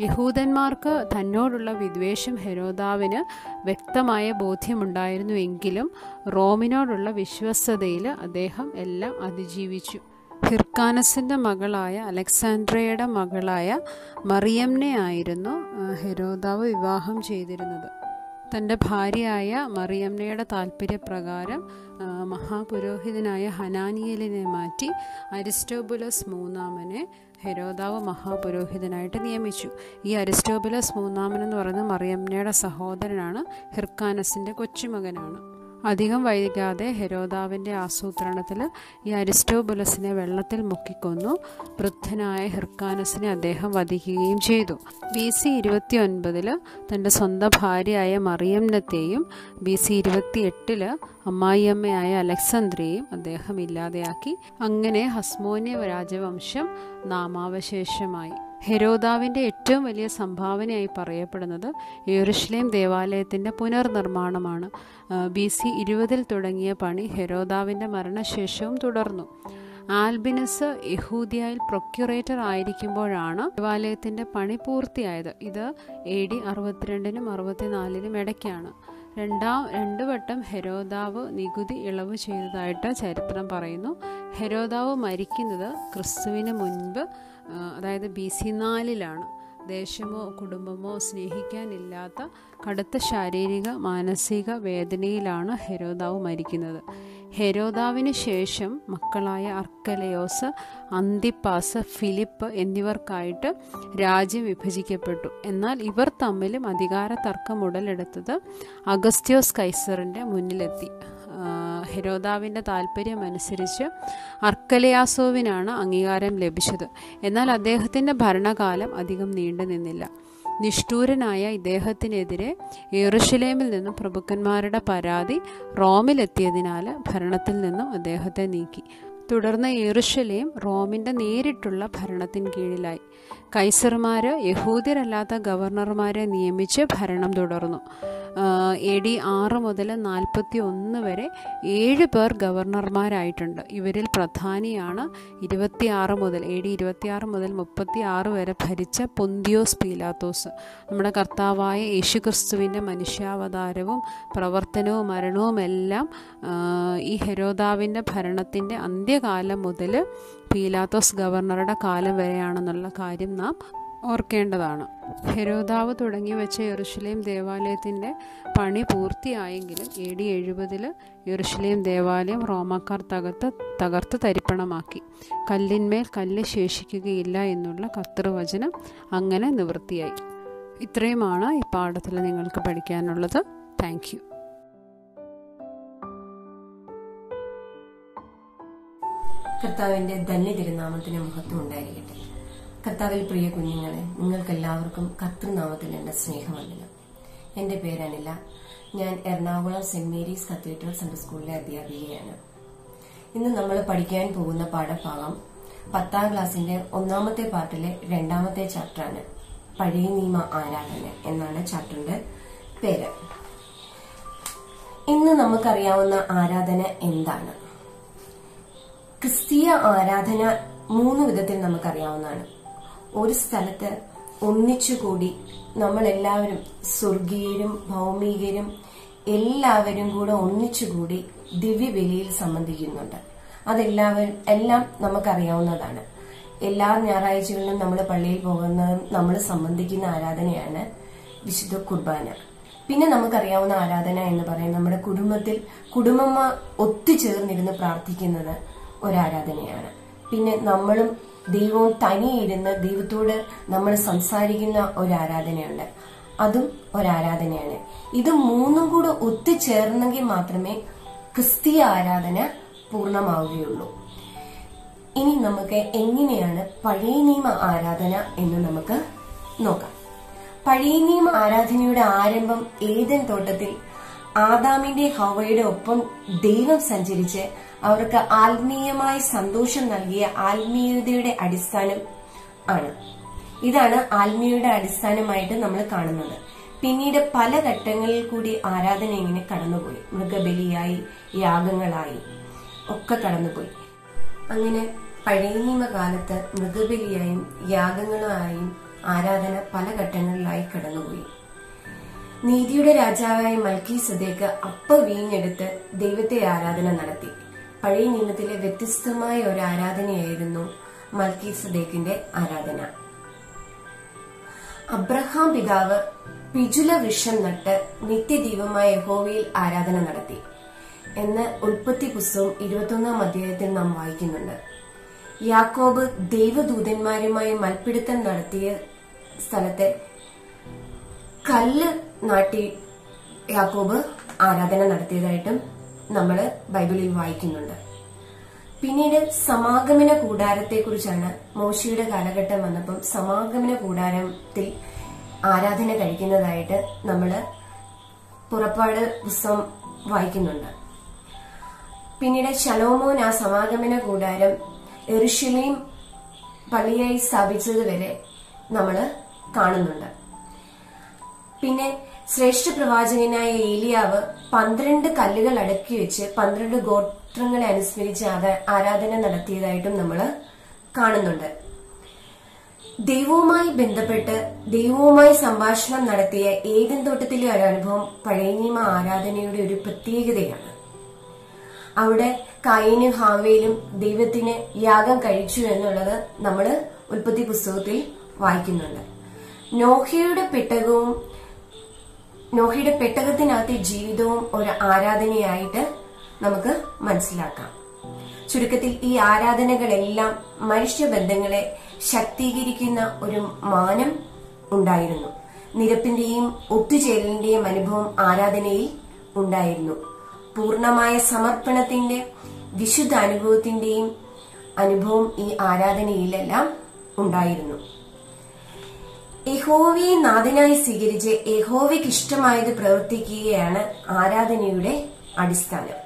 യഹൂദന്മാർക്ക് തന്നോടുള്ള വിദ്വേഷം ഹെരോദാവിന് വ്യക്തമായ ബോധ്യമുണ്ടായിരുന്നു എങ്കിലും റോമിനോടുള്ള വിശ്വസ്തതയിൽ അദ്ദേഹം എല്ലാം അതിജീവിച്ചു. ഹിർക്കാനസിന്റെ മകളായ അലക്സാൻഡ്രയുടെ മകളായ മറിയമ്നെ ആയിരുന്നു ഹെരോദാവ് വിവാഹം ചെയ്തിരുന്നത്. തന്റെ ഭാര്യയായ മറിയമ്മയുടെ താല്പര്യപ്രകാരം മഹാപുരോഹിതനായ ഹനാനിയലിനെ മാറ്റി അരിസ്റ്റോബുലസ് മൂന്നാമനെ ഹെരോദാവ് മഹാപുരോഹിതനായിട്ട് നിയമിച്ചു. ഈ അരിസ്റ്റോബിലസ് മൂന്നാമൻ എന്ന് പറയുന്നത് മറിയമ്മയുടെ സഹോദരനാണ് ഹിർക്കാനസിന്റെ കൊച്ചുമകനാണ്. അധികം വൈകാതെ ഹെരോദാവിന്റെ ആസൂത്രണത്തിൽ ഈ അരിസ്റ്റോബുലസിനെ വെള്ളത്തിൽ മുക്കിക്കൊന്നു. വൃദ്ധനായ ഹിർക്കാനസിനെ അദ്ദേഹം വധിക്കുകയും ചെയ്തു. ബി സി ഇരുപത്തി ഒൻപതിൽ തന്റെ സ്വന്തം ഭാര്യയായ മറിയമ്നത്തെയും ബി സി ഇരുപത്തി എട്ടിൽ അമ്മായിയമ്മയായ അലക്സന്ദ്രയെയും അദ്ദേഹം ഇല്ലാതെയാക്കി. അങ്ങനെ ഹസ്മോനിയ രാജവംശം നാമാവശേഷമായി. ഹെരോദാവിന്റെ ഏറ്റവും വലിയ സംഭാവനയായി പറയപ്പെടുന്നത് യെറുഷലേം ദേവാലയത്തിന്റെ പുനർനിർമ്മാണമാണ്. ബി സി ഇരുപതിൽ തുടങ്ങിയ പണി ഹെരോദാവിന്റെ മരണശേഷവും തുടർന്നു. ആൽബിനസ് യഹൂദിയയിൽ പ്രൊക്യുറേറ്റർ ആയിരിക്കുമ്പോഴാണ് ദേവാലയത്തിന്റെ പണി പൂർത്തിയായത്. ഇത് എ ഡി അറുപത്തിരണ്ടിനും അറുപത്തിനാലിനും ഇടയ്ക്കാണ്. രണ്ടാം രണ്ടു വട്ടം ഹെരോദാവ് നികുതി ഇളവ് ചെയ്തതായിട്ട് ചരിത്രം പറയുന്നു. ഹെരോദാവ് മരിക്കുന്നത് ക്രിസ്തുവിന് മുൻപ് അതായത് ബി സി നാലിലാണ്. ദേശമോ കുടുംബമോ സ്നേഹിക്കാനില്ലാത്ത കടുത്ത ശാരീരിക മാനസിക വേദനയിലാണ് ഹെരോദാവ് മരിക്കുന്നത്. ഹെരോദാവിന് ശേഷം മക്കളായ അർക്കലയോസ് അന്തിപ്പാസ് ഫിലിപ്പ് എന്നിവർക്കായിട്ട് രാജ്യം വിഭജിക്കപ്പെട്ടു. എന്നാൽ ഇവർ തമ്മിലും അധികാര തർക്കം ഉടലെടുത്തത് അഗസ്ത്യോസ് കൈസറിന്റെ മുന്നിലെത്തി. ഹെരോദാവിന്റെ താല്പര്യമനുസരിച്ച് അർക്കലയാസോവിനാണ് അംഗീകാരം ലഭിച്ചത്. എന്നാൽ അദ്ദേഹത്തിന്റെ ഭരണകാലം അധികം നീണ്ടു നിന്നില്ല. നിഷ്ഠൂരനായ ഇദ്ദേഹത്തിനെതിരെ യെറുഷലേമിൽ നിന്നും പ്രഭുക്കന്മാരുടെ പരാതി റോമിലെത്തിയതിനാൽ ഭരണത്തിൽ നിന്നും അദ്ദേഹത്തെ നീക്കി. തുടർന്ന് യെറുഷലേം റോമിന്റെ നേരിട്ടുള്ള ഭരണത്തിൻ കീഴിലായി. കൈസർമാർ യഹൂദരല്ലാത്ത ഗവർണർമാരെ നിയമിച്ച് ഭരണം തുടർന്നു. എ ഡി ആറ് മുതൽ നാൽപ്പത്തി ഒന്ന് വരെ ഏഴ് പേർ ഗവർണർമാരായിട്ടുണ്ട്. ഇവരിൽ പ്രധാനിയാണ് ഇരുപത്തിയാറ് മുതൽ എ ഡി ഇരുപത്തിയാറ് മുതൽ മുപ്പത്തി ആറ് വരെ ഭരിച്ച പൊന്തിയോസ് പീലാത്തോസ്. നമ്മുടെ കർത്താവായ യേശുക്രിസ്തുവിന്റെ മനുഷ്യാവതാരവും പ്രവർത്തനവും മരണവും എല്ലാം ഈ ഹെരോദാവിന്റെ ഭരണത്തിന്റെ അന്ത്യകാലം മുതൽ പീലാത്തോസ് ഗവർണറുടെ കാലം വരെയാണെന്നുള്ള കാര്യം നാം ഓർക്കേണ്ടതാണ്. ഹെരോദാവ് തുടങ്ങി വെച്ച യെറുഷലേം ദേവാലയത്തിന്റെ പണി പൂർത്തിയായെങ്കിലും എ ഡി എഴുപതിൽ യെറുഷലേം ദേവാലയം റോമാക്കാർ തകർത്ത് തകർത്ത് തരിപ്പണമാക്കി. കല്ലിന്മേൽ കല്ല് ശേഷിക്കുകയില്ല എന്നുള്ള കത്തൃവചനം അങ്ങനെ നിവൃത്തിയായി. ഇത്രയുമാണ് ഈ പാഠത്തിൽ നിങ്ങൾക്ക് പഠിക്കാനുള്ളത്. താങ്ക് കർത്താവിന്റെ ധന്യ തിരുനാമത്തിന് മഹത്വം ഉണ്ടായിരിക്കട്ടെ. കർത്താവിൽ പ്രിയ കുഞ്ഞുങ്ങളെ നിങ്ങൾക്കെല്ലാവർക്കും കർത്തൃനാമത്തിൽ എന്റെ സ്നേഹവന്ദനം. എന്റെ പേര് ഞാൻ Ernakulam Saint Mary's Cathedral Central സ്കൂളിലെ അധ്യാപികയാണ്. ഇന്ന് നമ്മൾ പഠിക്കാൻ പോകുന്ന പാഠഭാഗം പത്താം ക്ലാസ്സിന്റെ ഒന്നാമത്തെ പാർട്ടിലെ രണ്ടാമത്തെ ചാപ്റ്ററാണ് പഴയ നിയമ ആരാധന എന്നാണ് ചാപ്റ്ററിന്റെ പേര്. ഇന്ന് നമുക്കറിയാവുന്ന ആരാധന എന്താണ്? ക്രിസ്തീയ ആരാധന മൂന്ന് വിധത്തിൽ നമുക്കറിയാവുന്നതാണ്. ഒരു സ്ഥലത്ത് ഒന്നിച്ചുകൂടി നമ്മളെല്ലാവരും സ്വർഗീയരും ഭൗമികരും എല്ലാവരും കൂടെ ഒന്നിച്ചുകൂടി ദിവ്യബലിയിൽ സംബന്ധിക്കുന്നുണ്ട്. അതെല്ലാവരും എല്ലാം നമുക്കറിയാവുന്നതാണ്. എല്ലാ ഞായറാഴ്ചകളിലും നമ്മൾ പള്ളിയിൽ പോകുന്നതും നമ്മൾ സംബന്ധിക്കുന്ന ആരാധനയാണ് വിശുദ്ധ കുർബാന. പിന്നെ നമുക്കറിയാവുന്ന ആരാധന എന്ന് പറയുന്നത് നമ്മുടെ കുടുംബത്തിൽ കുടുംബമ്മ ഒത്തുചേർന്നിരുന്ന് പ്രാർത്ഥിക്കുന്നത് ഒരാരാധനയാണ്. പിന്നെ നമ്മളും ദൈവവും തനിയിരുന്ന് ദൈവത്തോട് നമ്മൾ സംസാരിക്കുന്ന ഒരു ആരാധനയുണ്ട് അതും ഒരാരാധനയാണ്. ഇത് മൂന്നും കൂടെ ഒത്തുചേർന്നെങ്കിൽ മാത്രമേ ക്രിസ്തീയ ആരാധന പൂർണമാവുകയുള്ളൂ. ഇനി നമുക്ക് എങ്ങനെയാണ് പഴയ നിയമ ആരാധന എന്ന് നമുക്ക് നോക്കാം. പഴയ നിയമ ആരാധനയുടെ ആരംഭം ഏതൻ തോട്ടത്തിൽ ആദാമിന്റെ ഹവയുടെ ഒപ്പം ദൈവം സഞ്ചരിച്ച് അവർക്ക് ആത്മീയമായ സന്തോഷം നൽകിയ ആത്മീയതയുടെ അടിസ്ഥാനം ആണ്. ഇതാണ് ആത്മീയയുടെ അടിസ്ഥാനമായിട്ട് നമ്മൾ കാണുന്നത്. പിന്നീട് പല ഘട്ടങ്ങളിൽ കൂടി ആരാധന ഇങ്ങനെ കടന്നുപോയി. മൃഗബലിയായി യാഗങ്ങളായി ഒക്കെ കടന്നുപോയി. അങ്ങനെ പഴയ നിയമകാലത്ത് മൃഗബലിയായും യാഗങ്ങളായും ആരാധന പല ഘട്ടങ്ങളിലായി കടന്നുപോയി. നീതിയുടെ രാജാവായ മൽക്കി സദേക്ക് അപ്പ വീഞ്ഞെടുത്ത് ദൈവത്തെ ആരാധന നടത്തി. പഴയ നിയമത്തിലെ വ്യത്യസ്തമായ ഒരു ആരാധനയായിരുന്നു മൽക്കി സദേക്കിന്റെ ആരാധന. അബ്രഹാം പിതാവ് പിജുല വൃക്ഷം നട്ട് നിത്യദീപമായ യഹോവയിൽ ആരാധന നടത്തി എന്ന് ഉൽപ്പത്തി പുസ്തകം ഇരുപത്തൊന്നാം അധ്യായത്തിൽ നാം വായിക്കുന്നുണ്ട്. യാക്കോബ് ദൈവദൂതന്മാരുമായി മൽപ്പിടുത്തം നടത്തിയ സ്ഥലത്തെ കല്ല് നാട്ടി യാക്കോബ് ആരാധന നടത്തിയതായിട്ടും നമ്മൾ ബൈബിളിൽ വായിക്കുന്നുണ്ട്. പിന്നീട് സമാഗമന കൂടാരത്തെ കുറിച്ചാണ് മോശയുടെ കാലഘട്ടം വന്നപ്പം സമാഗമന കൂടാരത്തിൽ ആരാധന കഴിക്കുന്നതായിട്ട് നമ്മൾ പുറപ്പാട് പുസ്തകം വായിക്കുന്നുണ്ട്. പിന്നീട് ശലോമോൻ ആ സമാഗമന കൂടാരം എറുഷലേം പള്ളിയായി സ്ഥാപിച്ചത് വരെ നമ്മൾ കാണുന്നുണ്ട്. പിന്നെ ശ്രേഷ്ഠ പ്രവാചകനായ ഏലിയാവ് പന്ത്രണ്ട് കല്ലുകൾ അടക്കി വെച്ച് പന്ത്രണ്ട് ഗോത്രങ്ങളെ അനുസ്മരിച്ച് ആരാ- ആരാധന നടത്തിയതായിട്ടും നമ്മൾ കാണുന്നുണ്ട്. ദൈവവുമായി ബന്ധപ്പെട്ട് ദൈവവുമായി സംഭാഷണം നടത്തിയ ഏതൻ തോട്ടത്തിലെ ഒരു അനുഭവം പഴയ നിയമ ആരാധനയുടെ ഒരു പ്രത്യേകതയാണ്. അവിടെ കായനും ഹാവയിലും ദൈവത്തിന് യാഗം കഴിച്ചു എന്നുള്ളത് നമ്മൾ ഉൽപ്പത്തി പുസ്തകത്തിൽ വായിക്കുന്നുണ്ട്. നോഹയുടെ പെട്ടകവും നോഹയുടെ പെട്ടകത്തിനകത്തെ ജീവിതവും ഒരു ആരാധനയായിട്ട് നമുക്ക് മനസ്സിലാക്കാം. ചുരുക്കത്തിൽ ഈ ആരാധനകളെല്ലാം മനുഷ്യബന്ധങ്ങളെ ശക്തീകരിക്കുന്ന ഒരു മാനം ഉണ്ടായിരുന്നു. നിരപ്പിന്റെയും ഒത്തുചേരലിന്റെയും അനുഭവം ആരാധനയിൽ ഉണ്ടായിരുന്നു. പൂർണമായ സമർപ്പണത്തിന്റെ വിശുദ്ധ അനുഭവത്തിന്റെയും അനുഭവം ഈ ആരാധനയിലെല്ലാം ഉണ്ടായിരുന്നു. യഹോവയെ നാഥനായി സ്വീകരിച്ച് യഹോവയ്ക്ക് ഇഷ്ടമായത് പ്രവർത്തിക്കുകയാണ് ആരാധനയുടെ അടിസ്ഥാനം.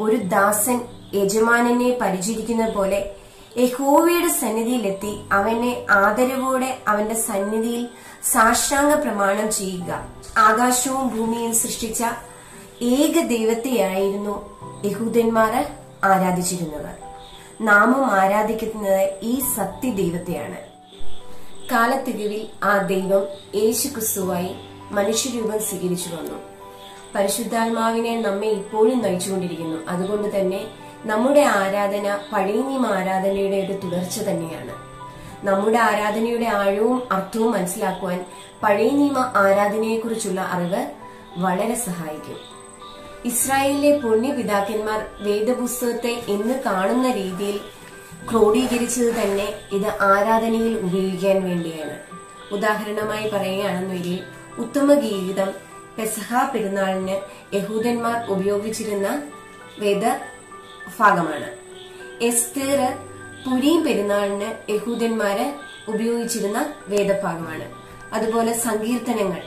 ഒരു ദാസൻ യജമാനനെ പരിചരിക്കുന്ന പോലെ യഹോവയുടെ സന്നിധിയിലെത്തി അവനെ ആദരവോടെ അവന്റെ സന്നിധിയിൽ സാഷ്ടാംഗ പ്രമാണം ചെയ്യുക. ആകാശവും ഭൂമിയും സൃഷ്ടിച്ച ഏക ദൈവത്തെയായിരുന്നു യഹൂദന്മാർ ആരാധിച്ചിരുന്നത്. നാമം ആരാധിക്കുന്നത് ഈ സത്യ ദൈവത്തെയാണ് കാലത്തികവിൽ ആ ദൈവം യേശു ക്രിസ്തുവായി മനുഷ്യരൂപം സ്വീകരിച്ചു വന്നു. പരിശുദ്ധാത്മാവിനെ നമ്മെ ഇപ്പോഴും നയിച്ചുകൊണ്ടിരിക്കുന്നു. അതുകൊണ്ട് തന്നെ നമ്മുടെ ആരാധന പഴയ നിയമ ആരാധനയുടെ ഒരു തുടർച്ച തന്നെയാണ്. നമ്മുടെ ആരാധനയുടെ ആഴവും അർത്ഥവും മനസ്സിലാക്കുവാൻ പഴയ നിയമ ആരാധനയെക്കുറിച്ചുള്ള അറിവ് വളരെ സഹായിക്കും. ഇസ്രായേലിലെ പുണ്യപിതാക്കന്മാർ വേദപുസ്തകത്തെ ഇന്ന് കാണുന്ന രീതിയിൽ ക്രോഡീകരിച്ചത് തന്നെ ഇത് ആരാധനയിൽ ഉപയോഗിക്കാൻ വേണ്ടിയാണ്. ഉദാഹരണമായി പറയുകയാണെന്നുവരിൽ ഉത്തമ ഗീതം പെസഹ പെരുന്നാളിന് യഹൂദന്മാർ ഉപയോഗിച്ചിരുന്ന വേദ ഭാഗമാണ്. എസ്തേർ പുരീം പെരുന്നാളിന് യഹൂദന്മാര് ഉപയോഗിച്ചിരുന്ന വേദഭാഗമാണ്. അതുപോലെ സങ്കീർത്തനങ്ങൾ.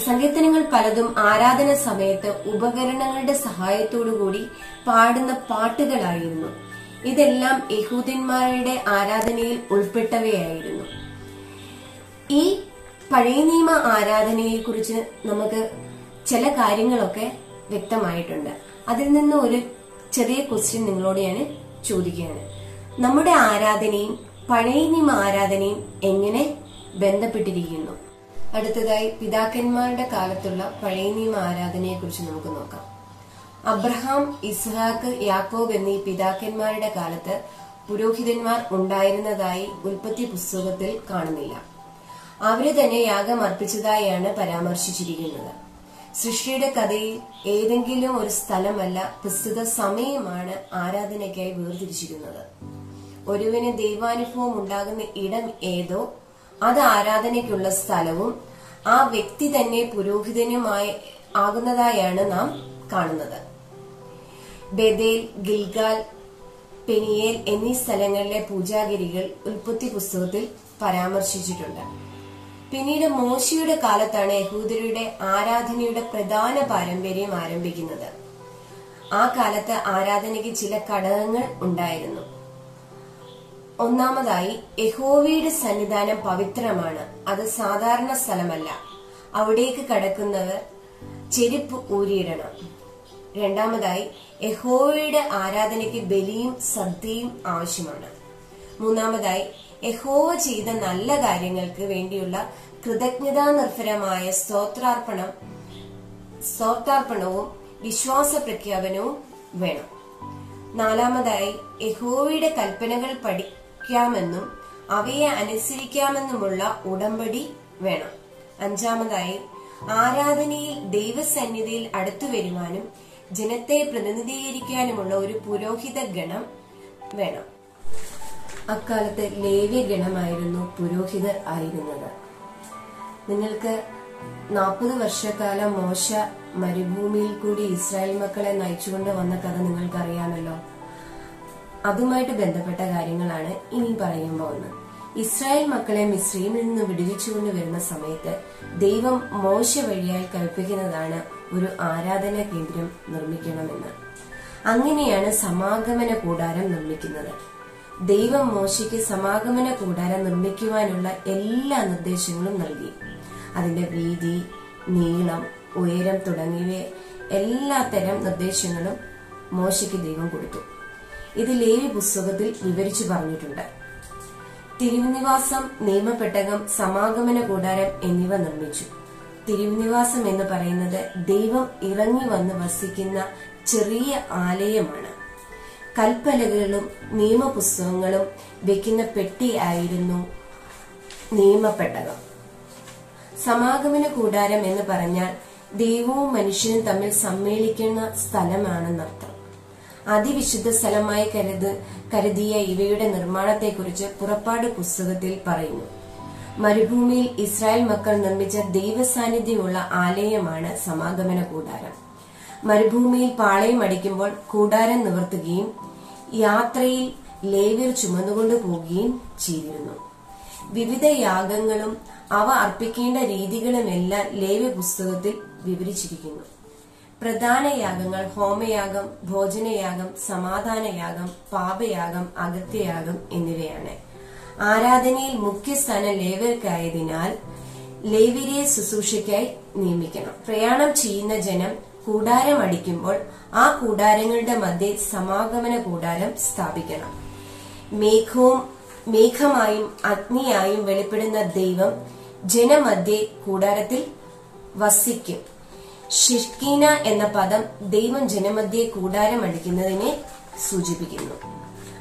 സങ്കീർത്തനങ്ങൾ പലതും ആരാധന സമയത്ത് ഉപകരണങ്ങളുടെ സഹായത്തോടു കൂടി പാടുന്ന പാട്ടുകളായിരുന്നു. ഇതെല്ലാം യഹൂദന്മാരുടെ ആരാധനയിൽ ഉൾപ്പെട്ടവയായിരുന്നു. ഈ പഴയ നിയമ ആരാധനയെ കുറിച്ച് നമുക്ക് ചില കാര്യങ്ങളൊക്കെ വ്യക്തമായിട്ടുണ്ട്. അതിൽ നിന്ന് ഒരു ചെറിയ ക്വസ്റ്റ്യൻ നിങ്ങളോട് ഞാൻ ചോദിക്കുകയാണ്. നമ്മുടെ ആരാധനയും പഴയ നിയമ ആരാധനയും എങ്ങനെ ബന്ധപ്പെട്ടിരിക്കുന്നു? അടുത്തതായി പിതാക്കന്മാരുടെ കാലത്തുള്ള പഴയ നിയമ ആരാധനയെ കുറിച്ച് നമുക്ക് നോക്കാം. അബ്രഹാം ഇസ്ഹാക്ക് യാക്കോബ് എന്നീ പിതാക്കന്മാരുടെ കാലത്ത് പുരോഹിതന്മാർ ഉണ്ടായിരുന്നതായി ഉൽപ്പത്തി പുസ്തകത്തിൽ കാണുന്നില്ല. അവർ തന്നെ യാഗം അർപ്പിച്ചതായാണ് പരാമർശിച്ചിരിക്കുന്നത്. സൃഷ്ടിയുടെ കഥയിൽ ഏതെങ്കിലും ഒരു സ്ഥലമല്ല പ്രസ്തുത സമയമാണ് ആരാധനയ്ക്കായി വേർതിരിച്ചിരുന്നത് ഒരുവിന് ദൈവാനുഭവം ഉണ്ടാകുന്ന ഇടം ഏതോ അത് ആരാധനയ്ക്കുള്ള സ്ഥലവും ആ വ്യക്തി തന്നെ പുരോഹിതനുമായി ആകുന്നതായാണ് നാം കാണുന്നത്. ബദേൽ ഗിൽഗാൽ പെനിയേൽ എന്നീ സ്ഥലങ്ങളിലെ പൂജാഗിരികൾ ഉൽപ്പത്തി പുസ്തകത്തിൽ പരാമർശിച്ചിട്ടുണ്ട്. പിന്നീട് മോശയുടെ കാലത്താണ് യഹൂദരുടെ ആരാധനയുടെ പ്രധാന പാരമ്പര്യം ആരംഭിക്കുന്നത്. ആ കാലത്ത് ആരാധനയ്ക്ക് ചില ഘടകങ്ങൾ ഉണ്ടായിരുന്നു. ഒന്നാമതായി യഹോവയുടെ സന്നിധാനം പവിത്രമാണ്. അത് സാധാരണ സ്ഥലമല്ല. അവിടേക്ക് കടക്കുന്നവർ ചെരുപ്പ് ഊരിയിടണം. രണ്ടാമതായി യഹോവയുടെ ആരാധനയ്ക്ക് ബലിയും സദ്യയും ആവശ്യമാണ്. മൂന്നാമതായി യഹോവ ചെയ്ത നല്ല കാര്യങ്ങൾക്ക് വേണ്ടിയുള്ള കൃതജ്ഞതാ നിർഭരമായ സ്തോത്രാർപ്പണം സ്തോത്രാർപ്പണവും വിശ്വാസ പ്രഖ്യാപനവും വേണം. നാലാമതായി യഹോവയുടെ കൽപ്പനകൾ പഠിക്കാമെന്നും അവയെ അനുസരിക്കാമെന്നുമുള്ള ഉടമ്പടി വേണം. അഞ്ചാമതായി ആരാധനയിൽ ദൈവസന്നിധിയിൽ അടുത്തു വരുവാനും ജനത്തെ പ്രതിനിധീകരിക്കാനുമുള്ള ഒരു പുരോഹിത ഗണം വേണം. അക്കാലത്ത് ലേവ്യ ഗണമായിരുന്നു പുരോഹിതർ ആയിരുന്നത്. നിങ്ങൾക്ക് നാൽപ്പത് വർഷക്കാലം മോശ മരുഭൂമിയിൽ കൂടി ഇസ്രായേൽ മക്കളെ നയിച്ചുകൊണ്ട് വന്ന കഥ നിങ്ങൾക്കറിയാമല്ലോ. അതുമായിട്ട് ബന്ധപ്പെട്ട കാര്യങ്ങളാണ് ഇനി പറയാൻ പോകുന്നത്. ഇസ്രായേൽ മക്കളെ മിശ്രീമിൽ നിന്ന് വിടുവിച്ചുകൊണ്ട് വരുന്ന സമയത്ത് ദൈവം മോശ വഴിയായി കൽപ്പിക്കുന്നതാണ് ഒരു ആരാധന കേന്ദ്രം നിർമ്മിക്കണമെന്ന്. അങ്ങനെയാണ് സമാഗമന കൂടാരം നിർമ്മിക്കുന്നത്. ദൈവം മോശയ്ക്ക് സമാഗമന കൂടാരം നിർമ്മിക്കുവാനുള്ള എല്ലാ നിർദ്ദേശങ്ങളും നൽകി. അതിന്റെ വീതി നീളം ഉയരം തുടങ്ങിയവ എല്ലാത്തരം നിർദ്ദേശങ്ങളും മോശയ്ക്ക് ദൈവം കൊടുത്തു. ഇത് ലേവി പുസ്തകത്തിൽ വിവരിച്ചു പറഞ്ഞിട്ടുണ്ട്. തിരുനിവാസം നിയമപ്പെട്ടകം സമാഗമന കൂടാരം എന്നിവ നിർമ്മിച്ചു. തിരുനിവാസം എന്ന് പറയുന്നത് ദൈവം ഇറങ്ങി വന്ന് വസിക്കുന്ന ചെറിയ ആലയമാണ്. കൽപ്പലകളും നിയമപുസ്തകങ്ങളും വെക്കുന്ന പെട്ടി ആയിരുന്നു നിയമപ്പെട്ടകം സമാഗമന കൂടാരം എന്ന് പറഞ്ഞാൽ ദൈവവും മനുഷ്യനും തമ്മിൽ സമ്മേളിക്കുന്ന സ്ഥലമാണെന്നർത്ഥം അതിവിശുദ്ധ സ്ഥലമായി കരുത് കരുതിയ ഇവയുടെ നിർമ്മാണത്തെക്കുറിച്ച് പുറപ്പാട് പുസ്തകത്തിൽ പറയുന്നു. മരുഭൂമിയിൽ ഇസ്രായേൽ മക്കൾ നിർമ്മിച്ച ദൈവസാന്നിധ്യമുള്ള ആലയമാണ് സമാഗമന കൂടാരം. മരുഭൂമിയിൽ പാളയം അടിക്കുമ്പോൾ കൂടാരം നിവർത്തുകയും യാത്രയിൽ ലേവ്യർ ചുമന്നുകൊണ്ട് പോവുകയും ചെയ്തിരുന്നു. വിവിധ യാഗങ്ങളും അവ അർപ്പിക്കേണ്ട രീതികളുമെല്ലാം ലേവ്യ പുസ്തകത്തിൽ വിവരിച്ചിരിക്കുന്നു. പ്രധാന യാഗങ്ങൾ ഹോമയാഗം ഭോജനയാഗം സമാധാനയാഗം പാപയാഗം അകത്യയാഗം എന്നിവയാണ്. ആരാധനയിൽ മുഖ്യസ്ഥാനം ലേവർക്കായതിനാൽ ലേവിരിയെ ശുശ്രൂഷയ്ക്കായി നിയമിക്കണം. പ്രയാണം ചെയ്യുന്ന ജനം കൂടാരം അടിക്കുമ്പോൾ ആ കൂടാരങ്ങളുടെ മധ്യേ സമാഗമന കൂടാരം സ്ഥാപിക്കണം. മേഘവും മേഘമായും അഗ്നിയായും വെളിപ്പെടുന്ന ദൈവം ജനമധ്യേ കൂടാരത്തിൽ വസിക്കും. ഷിഷ്കീന എന്ന പദം ദൈവം ജനമധ്യേ കൂടാരം അടിക്കുന്നതിനെ സൂചിപ്പിക്കുന്നു.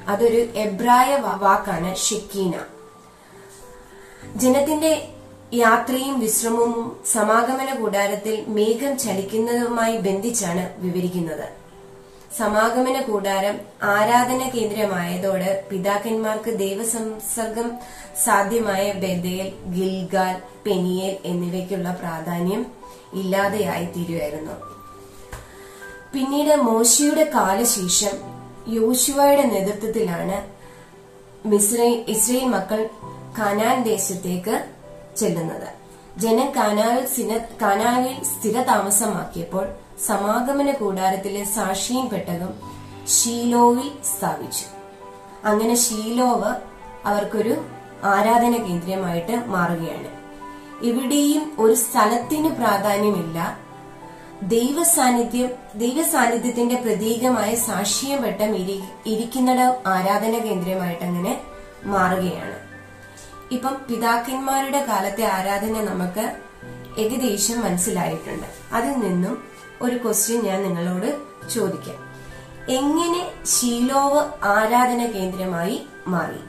അതൊരു എബ്രായ വാക്കാണ് ഷിക്കീന. ജനത്തിന്റെ യാത്രയും വിശ്രമവും സമാഗമന കൂടാരത്തിൽ മേഘം ചലിക്കുന്നതുമായി ബന്ധിച്ചാണ് വിവരിക്കുന്നത്. സമാഗമന കൂടാരം ആരാധന കേന്ദ്രമായതോടെ പിതാക്കന്മാർക്ക് ദൈവസംസർഗം സാധ്യമായ ബദേൽ ഗിൽഗാൽ പെനിയൽ എന്നിവയ്ക്കുള്ള പ്രാധാന്യം ഇല്ലാതെയായി തീരുമായിരുന്നു പിന്നീട് മോശിയുടെ കാലശേഷം യോശുവയുടെ നേതൃത്വത്തിലാണ് മിസ്രൈ ഇസ്രയേൽ മക്കൾ കനാൻ ദേശത്തേക്ക് ചെല്ലുന്നത്. ജനം കാനാവിൽ കാനാവിൽ സ്ഥിരതാമസമാക്കിയപ്പോൾ സമാഗമന കൂടാരത്തിലെ സാക്ഷിയും പെട്ടകം ഷീലോവിൽ സ്ഥാപിച്ചു. അങ്ങനെ ഷീലോവ് അവർക്കൊരു ആരാധന കേന്ദ്രമായിട്ട് മാറുകയാണ്. ഇവിടെയും ഒരു സ്ഥലത്തിന് പ്രാധാന്യമില്ല ദൈവ സാന്നിധ്യം ദൈവ സാന്നിധ്യത്തിന്റെ പ്രതീകമായ സാക്ഷ്യം വട്ടം ഇരി- ഇരിക്കുന്നിടം ആരാധന കേന്ദ്രമായിട്ട് അങ്ങനെ മാറുകയാണ്. ഇപ്പം പിതാക്കന്മാരുടെ കാലത്തെ ആരാധന നമുക്ക് ഏകദേശം മനസ്സിലായിട്ടുണ്ട്. അതിൽ നിന്നും ഒരു ക്വസ്റ്റ്യൻ ഞാൻ നിങ്ങളോട് ചോദിക്കാം. എങ്ങനെ ശീലോവ് ആരാധന കേന്ദ്രമായി മാറി?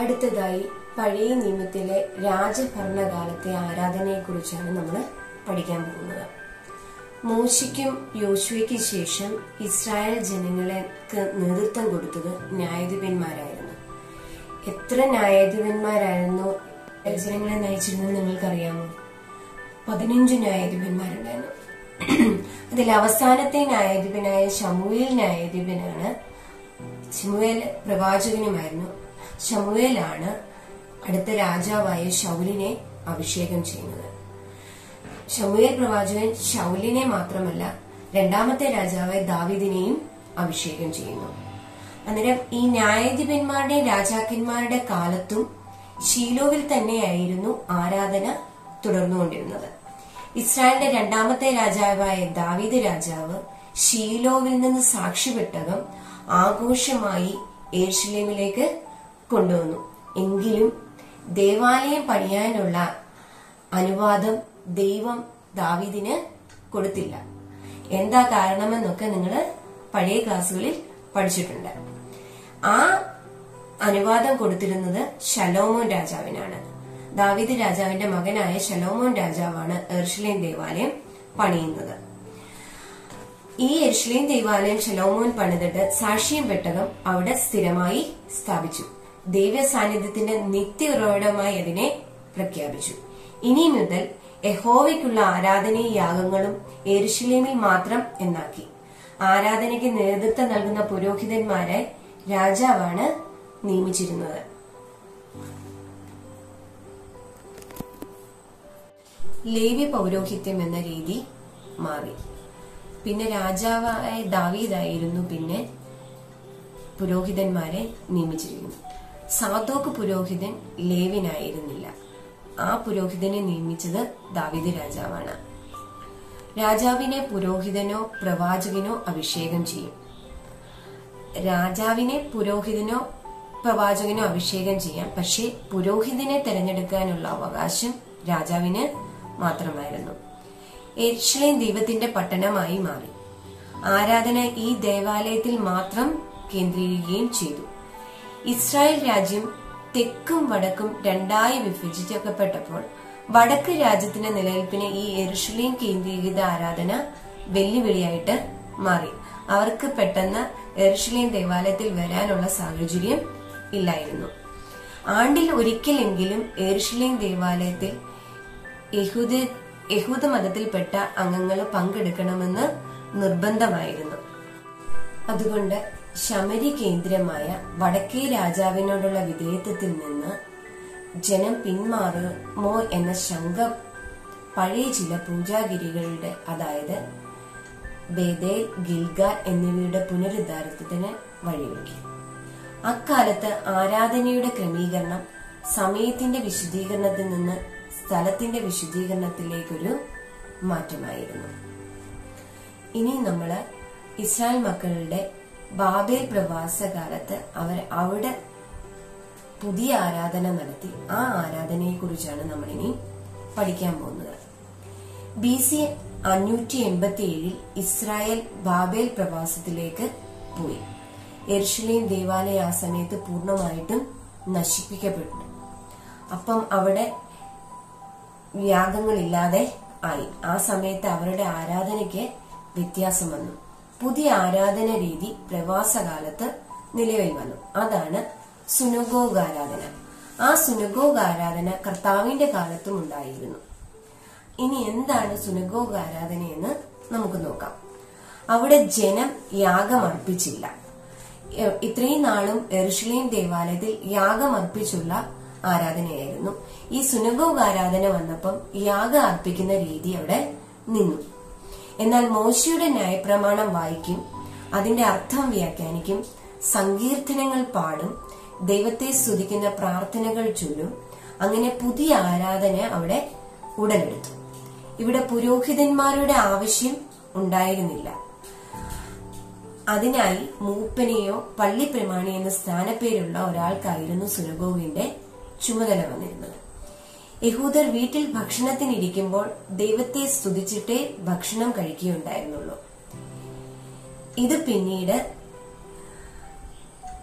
അടുത്തതായി പഴയ നിയമത്തിലെ രാജഭരണകാലത്തെ ആരാധനയെക്കുറിച്ചാണ് നമ്മൾ പഠിക്കാൻ പോകുന്നത്. മോശയ്ക്കും യോശുവയ്ക്കും ശേഷം ഇസ്രായേൽ ജനങ്ങൾക്ക് നേതൃത്വം കൊടുത്തത് ന്യായാധിപന്മാരായിരുന്നു. എത്ര ന്യായാധിപന്മാരായിരുന്നു? ജനങ്ങളെ നയിച്ചിരുന്നത് നിങ്ങൾക്കറിയാമോ? പതിനഞ്ച് ന്യായാധിപന്മാരുണ്ടായിരുന്നു. അതിൽ അവസാനത്തെ ന്യായാധിപനായ ശമുവേൽ ന്യായാധിപനാണ് ശമുവേൽ പ്രവാചകനുമായിരുന്നു. ശമുവേലാണ് അടുത്ത രാജാവായ ശൗലിനെ അഭിഷേകം ചെയ്യുന്നത്. ശമുവേൽ പ്രവാചകൻ ശൗലിനെ മാത്രമല്ല രണ്ടാമത്തെ രാജാവായ ദാവിദിനെയും അഭിഷേകം ചെയ്യുന്നു. അന്നേരം ഈ ന്യായാധിപന്മാരുടെ രാജാക്കന്മാരുടെ കാലത്തും ഷീലോവിൽ തന്നെയായിരുന്നു ആരാധന തുടർന്നുകൊണ്ടിരുന്നത്. ഇസ്രായേലിന്റെ രണ്ടാമത്തെ രാജാവായ ദാവീദ് രാജാവ് ഷീലോവിൽ നിന്ന് സാക്ഷിപെട്ടകം ആഘോഷമായി ഏർഷലേമിലേക്ക് കൊണ്ടുവന്നു. എങ്കിലും ദേവാലയം പണിയാനുള്ള അനുവാദം ദൈവം ദാവീദിന് കൊടുത്തില്ല. എന്താ കാരണമെന്നൊക്കെ നിങ്ങൾ പഴയ ക്ലാസ്സുകളിൽ പഠിച്ചിട്ടുണ്ട്. ആ അനുവാദം കൊടുത്തിരുന്നത് ഷലോമോൻ രാജാവിനാണ്. ദാവീദ് രാജാവിന്റെ മകനായ ഷലോമോൻ രാജാവാണ് എർഷലേം ദേവാലയം പണിയുന്നത്. ഈ എർഷലേം ദേവാലയം ഷലോമോൻ പണിതിട്ട് സാക്ഷ്യം പെട്ടകം അവിടെ സ്ഥിരമായി സ്ഥാപിച്ചു. ദൈവ സാന്നിധ്യത്തിന്റെ നിത്യ ഉറവിടമായി അതിനെ പ്രഖ്യാപിച്ചു. ഇനി മുതൽ യഹോവയ്ക്കുള്ള ആരാധനയും യാഗങ്ങളും എരുഷലേമിൽ മാത്രം എന്നാക്കി. ആരാധനയ്ക്ക് നേതൃത്വം നൽകുന്ന പുരോഹിതന്മാരെ രാജാവാണ് നിയമിച്ചിരുന്നത്. ലേവി പൗരോഹിത്യം എന്ന രീതി മാറി. പിന്നെ രാജാവായ ദാവീദായിരുന്നു പിന്നെ പുരോഹിതന്മാരെ നിയമിച്ചിരിക്കുന്നു സാധോക്ക് പുരോഹിതൻ ലേവിനായിരുന്നില്ല ആ പുരോഹിതനെ നിയമിച്ചത് ദാവിദ് രാജാവാണ്. രാജാവിനെ പുരോഹിതനോ പ്രവാചകനോ അഭിഷേകം ചെയ്യും. രാജാവിനെ പുരോഹിതനോ പ്രവാചകനോ അഭിഷേകം ചെയ്യാം. പക്ഷേ പുരോഹിതനെ തെരഞ്ഞെടുക്കാനുള്ള അവകാശം രാജാവിന് മാത്രമായിരുന്നു. എരിശ്ലേം ദൈവത്തിന്റെ പട്ടണമായി മാറി. ആരാധന ഈ ദേവാലയത്തിൽ മാത്രം കേന്ദ്രീകരിക്കുകയും ചെയ്തു. ഇസ്രായേൽ രാജ്യം തെക്കും വടക്കും രണ്ടായി വിഭജിക്കപ്പെട്ടപ്പോൾ വടക്ക് രാജ്യത്തിന്റെ നിലനിൽപ്പിന് ഈ എരുഷലേം കേന്ദ്രീകൃത ആരാധന വെല്ലുവിളിയായിട്ട് മാറി. അവർക്ക് പെട്ടെന്ന് എരുഷലേം ദേവാലയത്തിൽ വരാനുള്ള സാഹചര്യം ഇല്ലായിരുന്നു. ആണ്ടിൽ ഒരിക്കലെങ്കിലും എരുഷലേം ദേവാലയത്തിൽ യഹൂദ യഹൂദ മതത്തിൽപ്പെട്ട അംഗങ്ങൾ പങ്കെടുക്കണമെന്ന് നിർബന്ധമായിരുന്നു. അതുകൊണ്ട് ശമരി കേന്ദ്രമായ വടക്കേ രാജാവിനോടുള്ള വിധേയത്വത്തിൽ നിന്ന് ജനം പിന്മാറുമോ എന്ന ശങ്ക പഴയ ചില പൂജാഗിരികളുടെ അതായത് ബേദേൽ ഗിൽഗ എന്നിവയുടെ പുനരുദ്ധാരത്വത്തിന് വഴിയൊരുക്കി. അക്കാലത്ത് ആരാധനയുടെ ക്രമീകരണം സമയത്തിന്റെ വിശുദ്ധീകരണത്തിൽ നിന്ന് സ്ഥലത്തിന്റെ വിശുദ്ധീകരണത്തിലേക്കൊരു മാറ്റമായിരുന്നു. ഇനി നമ്മൾ ഇസ്രായേൽ മക്കളുടെ ബാബേൽ പ്രവാസ കാലത്ത് അവർ അവിടെ പുതിയ ആരാധന നടത്തി. ആ ആരാധനയെ കുറിച്ചാണ് നമ്മൾ ഇനി പഠിക്കാൻ പോകുന്നത്. ബി സി അഞ്ഞൂറ്റി എൺപത്തി ഏഴിൽ ഇസ്രായേൽ ബാബേൽ പ്രവാസത്തിലേക്ക് പോയി. എർഷലേം ദേവാലയ ആ സമയത്ത് പൂർണമായിട്ടും നശിപ്പിക്കപ്പെട്ടു. അപ്പം അവിടെ യാഗങ്ങളില്ലാതെ ആയി. ആ സമയത്ത് അവരുടെ ആരാധനയ്ക്ക് വ്യത്യാസം വന്നു. പുതിയ ആരാധന രീതി പ്രവാസകാലത്ത് നിലവിൽ വന്നു. അതാണ് സുനഗോഗ് ആരാധന ആ സുനഗോഗ് ആരാധന കർത്താവിന്റെ കാലത്തും ഉണ്ടായിരുന്നു. ഇനി എന്താണ് സുനഗോഗ് ആരാധന എന്ന് നമുക്ക് നോക്കാം. അവിടെ ജനം യാഗം അർപ്പിച്ചില്ല ഇത്രയും നാളും എറുഷലേം ദേവാലയത്തിൽ യാഗം അർപ്പിച്ചുള്ള ആരാധനയായിരുന്നു. ഈ സുനഗോഗ് ആരാധന വന്നപ്പം യാഗം അർപ്പിക്കുന്ന രീതി അവിടെ നിന്നു. എന്നാൽ മോശയുടെ ന്യായപ്രമാണം വായിക്കും അതിന്റെ അർത്ഥം വ്യാഖ്യാനിക്കും സങ്കീർത്തനങ്ങൾ പാടും ദൈവത്തെ സ്തുതിക്കുന്ന പ്രാർത്ഥനകൾ ചൊല്ലും അങ്ങനെ പുതിയ ആരാധന അവിടെ ഉടലെടുത്തു. ഇവിടെ പുരോഹിതന്മാരുടെ ആവശ്യം ഉണ്ടായിരുന്നില്ല. അതിനായി മൂപ്പനെയോ പള്ളി പ്രമാണി എന്ന സ്ഥാനപ്പേരുള്ള ഒരാൾക്കായിരുന്നു സുരഗോവിന്റെ ചുമതല വന്നിരുന്നത്. യഹൂദർ വീട്ടിൽ ഭക്ഷണത്തിനിരിക്കുമ്പോൾ ദൈവത്തെ സ്തുതിച്ചിട്ടേ ഭക്ഷണം കഴിക്കുകയുണ്ടായിരുന്നുള്ളൂ. ഇത് പിന്നീട്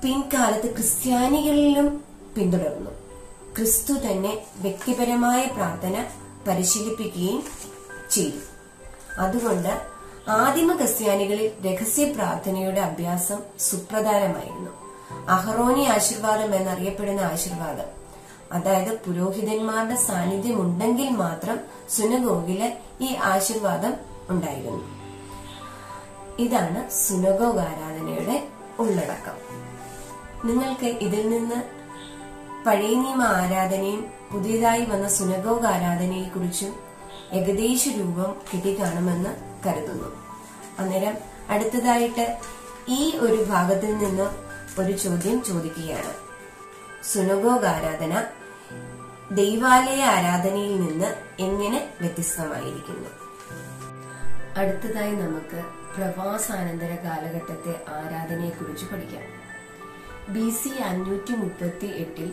പിൻകാലത്ത് ക്രിസ്ത്യാനികളിലും പിന്തുടർന്നു. ക്രിസ്തു തന്നെ വ്യക്തിപരമായ പ്രാർത്ഥന പരിശീലിപ്പിക്കുകയും ചെയ്തു. അതുകൊണ്ട് ആദിമ ക്രിസ്ത്യാനികളിൽ രഹസ്യ പ്രാർത്ഥനയുടെ അഭ്യാസം സുപ്രധാനമായിരുന്നു. അഹറോനി ആശീർവാദം എന്നറിയപ്പെടുന്ന ആശീർവാദം അതായത് പുരോഹിതന്മാരുടെ സാന്നിധ്യം ഉണ്ടെങ്കിൽ മാത്രം സുനഗോഗിൽ ഈ ആശീർവാദം ഉണ്ടായിരുന്നു. ഇതാണ് സുനഗോഗ് ആരാധനയുടെ ഉള്ളടക്കം. നിങ്ങൾക്ക് ഇതിൽ നിന്ന് പഴയ നിയമ ആരാധനയും പുതിയതായി വന്ന സുനഗോഗ് ആരാധനയെ കുറിച്ചും ഏകദേശ രൂപം കിട്ടിക്കാണുമെന്ന് കരുതുന്നു. അന്നേരം അടുത്തതായിട്ട് ഈ ഒരു ഭാഗത്തിൽ നിന്ന് ഒരു ചോദ്യം ചോദിക്കുകയാണ്. സുനഗോഗ് ആരാധന ദൈവാലയ ആരാധനയിൽ നിന്ന് എങ്ങനെ വ്യത്യസ്തമായിരിക്കുന്നു? അടുത്തതായി നമുക്ക് പ്രവാസാനന്തര കാലഘട്ടത്തെ ആരാധനയെക്കുറിച്ച് പഠിക്കാം. ബി സി അഞ്ഞൂറ്റി മുപ്പത്തി എട്ടിൽ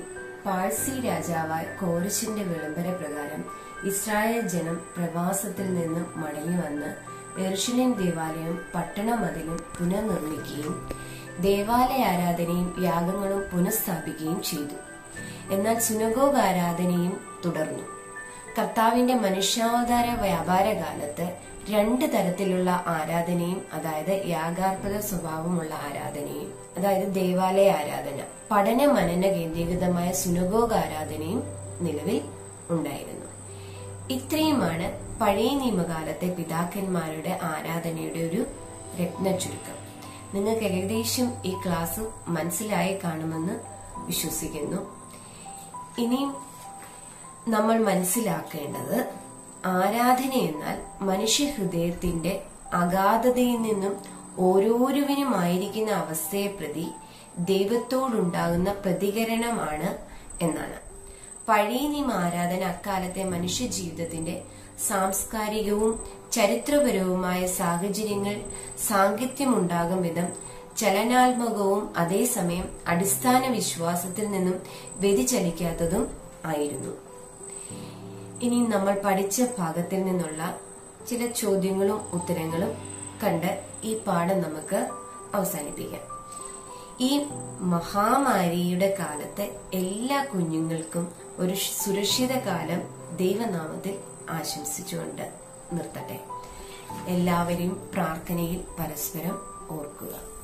പാഴ്സി രാജാവായ കോരശിന്റെ വിളംബര പ്രകാരം ഇസ്രായേൽ ജനം പ്രവാസത്തിൽ നിന്നും മടങ്ങി വന്ന് എർഷലേം ദേവാലയവും പട്ടണമതിലും പുനർനിർമ്മിക്കുകയും ദേവാലയ ആരാധനയും യാഗങ്ങളും പുനഃസ്ഥാപിക്കുകയും ചെയ്തു. എന്നാൽ സുനഗോഗ് ആരാധനയും തുടർന്നു. കർത്താവിന്റെ മനുഷ്യാവതാര വ്യാപാര കാലത്ത് രണ്ട് തരത്തിലുള്ള ആരാധനയും അതായത് യാഗാർപ്പത സ്വഭാവമുള്ള ആരാധനയും അതായത് ദേവാലയ ആരാധന പഠന മനന കേന്ദ്രീകൃതമായ സുനഗോഗ് ആരാധനയും നിലവിൽ ഉണ്ടായിരുന്നു. ഇത്രയുമാണ് പഴയ നിയമകാലത്തെ പിതാക്കന്മാരുടെ ആരാധനയുടെ ഒരു രത്ന ചുരുക്കം നിങ്ങൾക്ക് ഏകദേശം ഈ ക്ലാസ് മനസ്സിലായി കാണുമെന്ന് വിശ്വസിക്കുന്നു. ഇനിയും നമ്മൾ മനസ്സിലാക്കേണ്ടത് ആരാധന എന്നാൽ മനുഷ്യ ഹൃദയത്തിന്റെ അഗാധതയിൽ നിന്നും ഓരോരുവനുമായിരിക്കുന്ന അവസ്ഥയെ പ്രതി ദൈവത്തോടുണ്ടാകുന്ന പ്രതികരണമാണ് എന്നാണ്. പഴയ നിയമ ആരാധന അക്കാലത്തെ മനുഷ്യ ജീവിതത്തിന്റെ സാംസ്കാരികവും ചരിത്രപരവുമായ സാഹചര്യങ്ങൾ സാങ്കിത്യമുണ്ടാകും വിധം ചലനാത്മകവും അതേസമയം അടിസ്ഥാന വിശ്വാസത്തിൽ നിന്നും വ്യതിചലിക്കാത്തതും ആയിരുന്നു. ഇനി നമ്മൾ പഠിച്ച ഭാഗത്തിൽ നിന്നുള്ള ചില ചോദ്യങ്ങളും ഉത്തരങ്ങളും കണ്ട് ഈ പാഠം നമുക്ക് അവസാനിപ്പിക്കാം. ഈ മഹാമാരിയുടെ കാലത്ത് എല്ലാ കുഞ്ഞുങ്ങൾക്കും ഒരു സുരക്ഷിത കാലം ദൈവനാമത്തിൽ ആശംസിച്ചുകൊണ്ട് നിർത്തട്ടെ. എല്ലാവരെയും പ്രാർത്ഥനയിൽ പരസ്പരം ഓർക്കുക.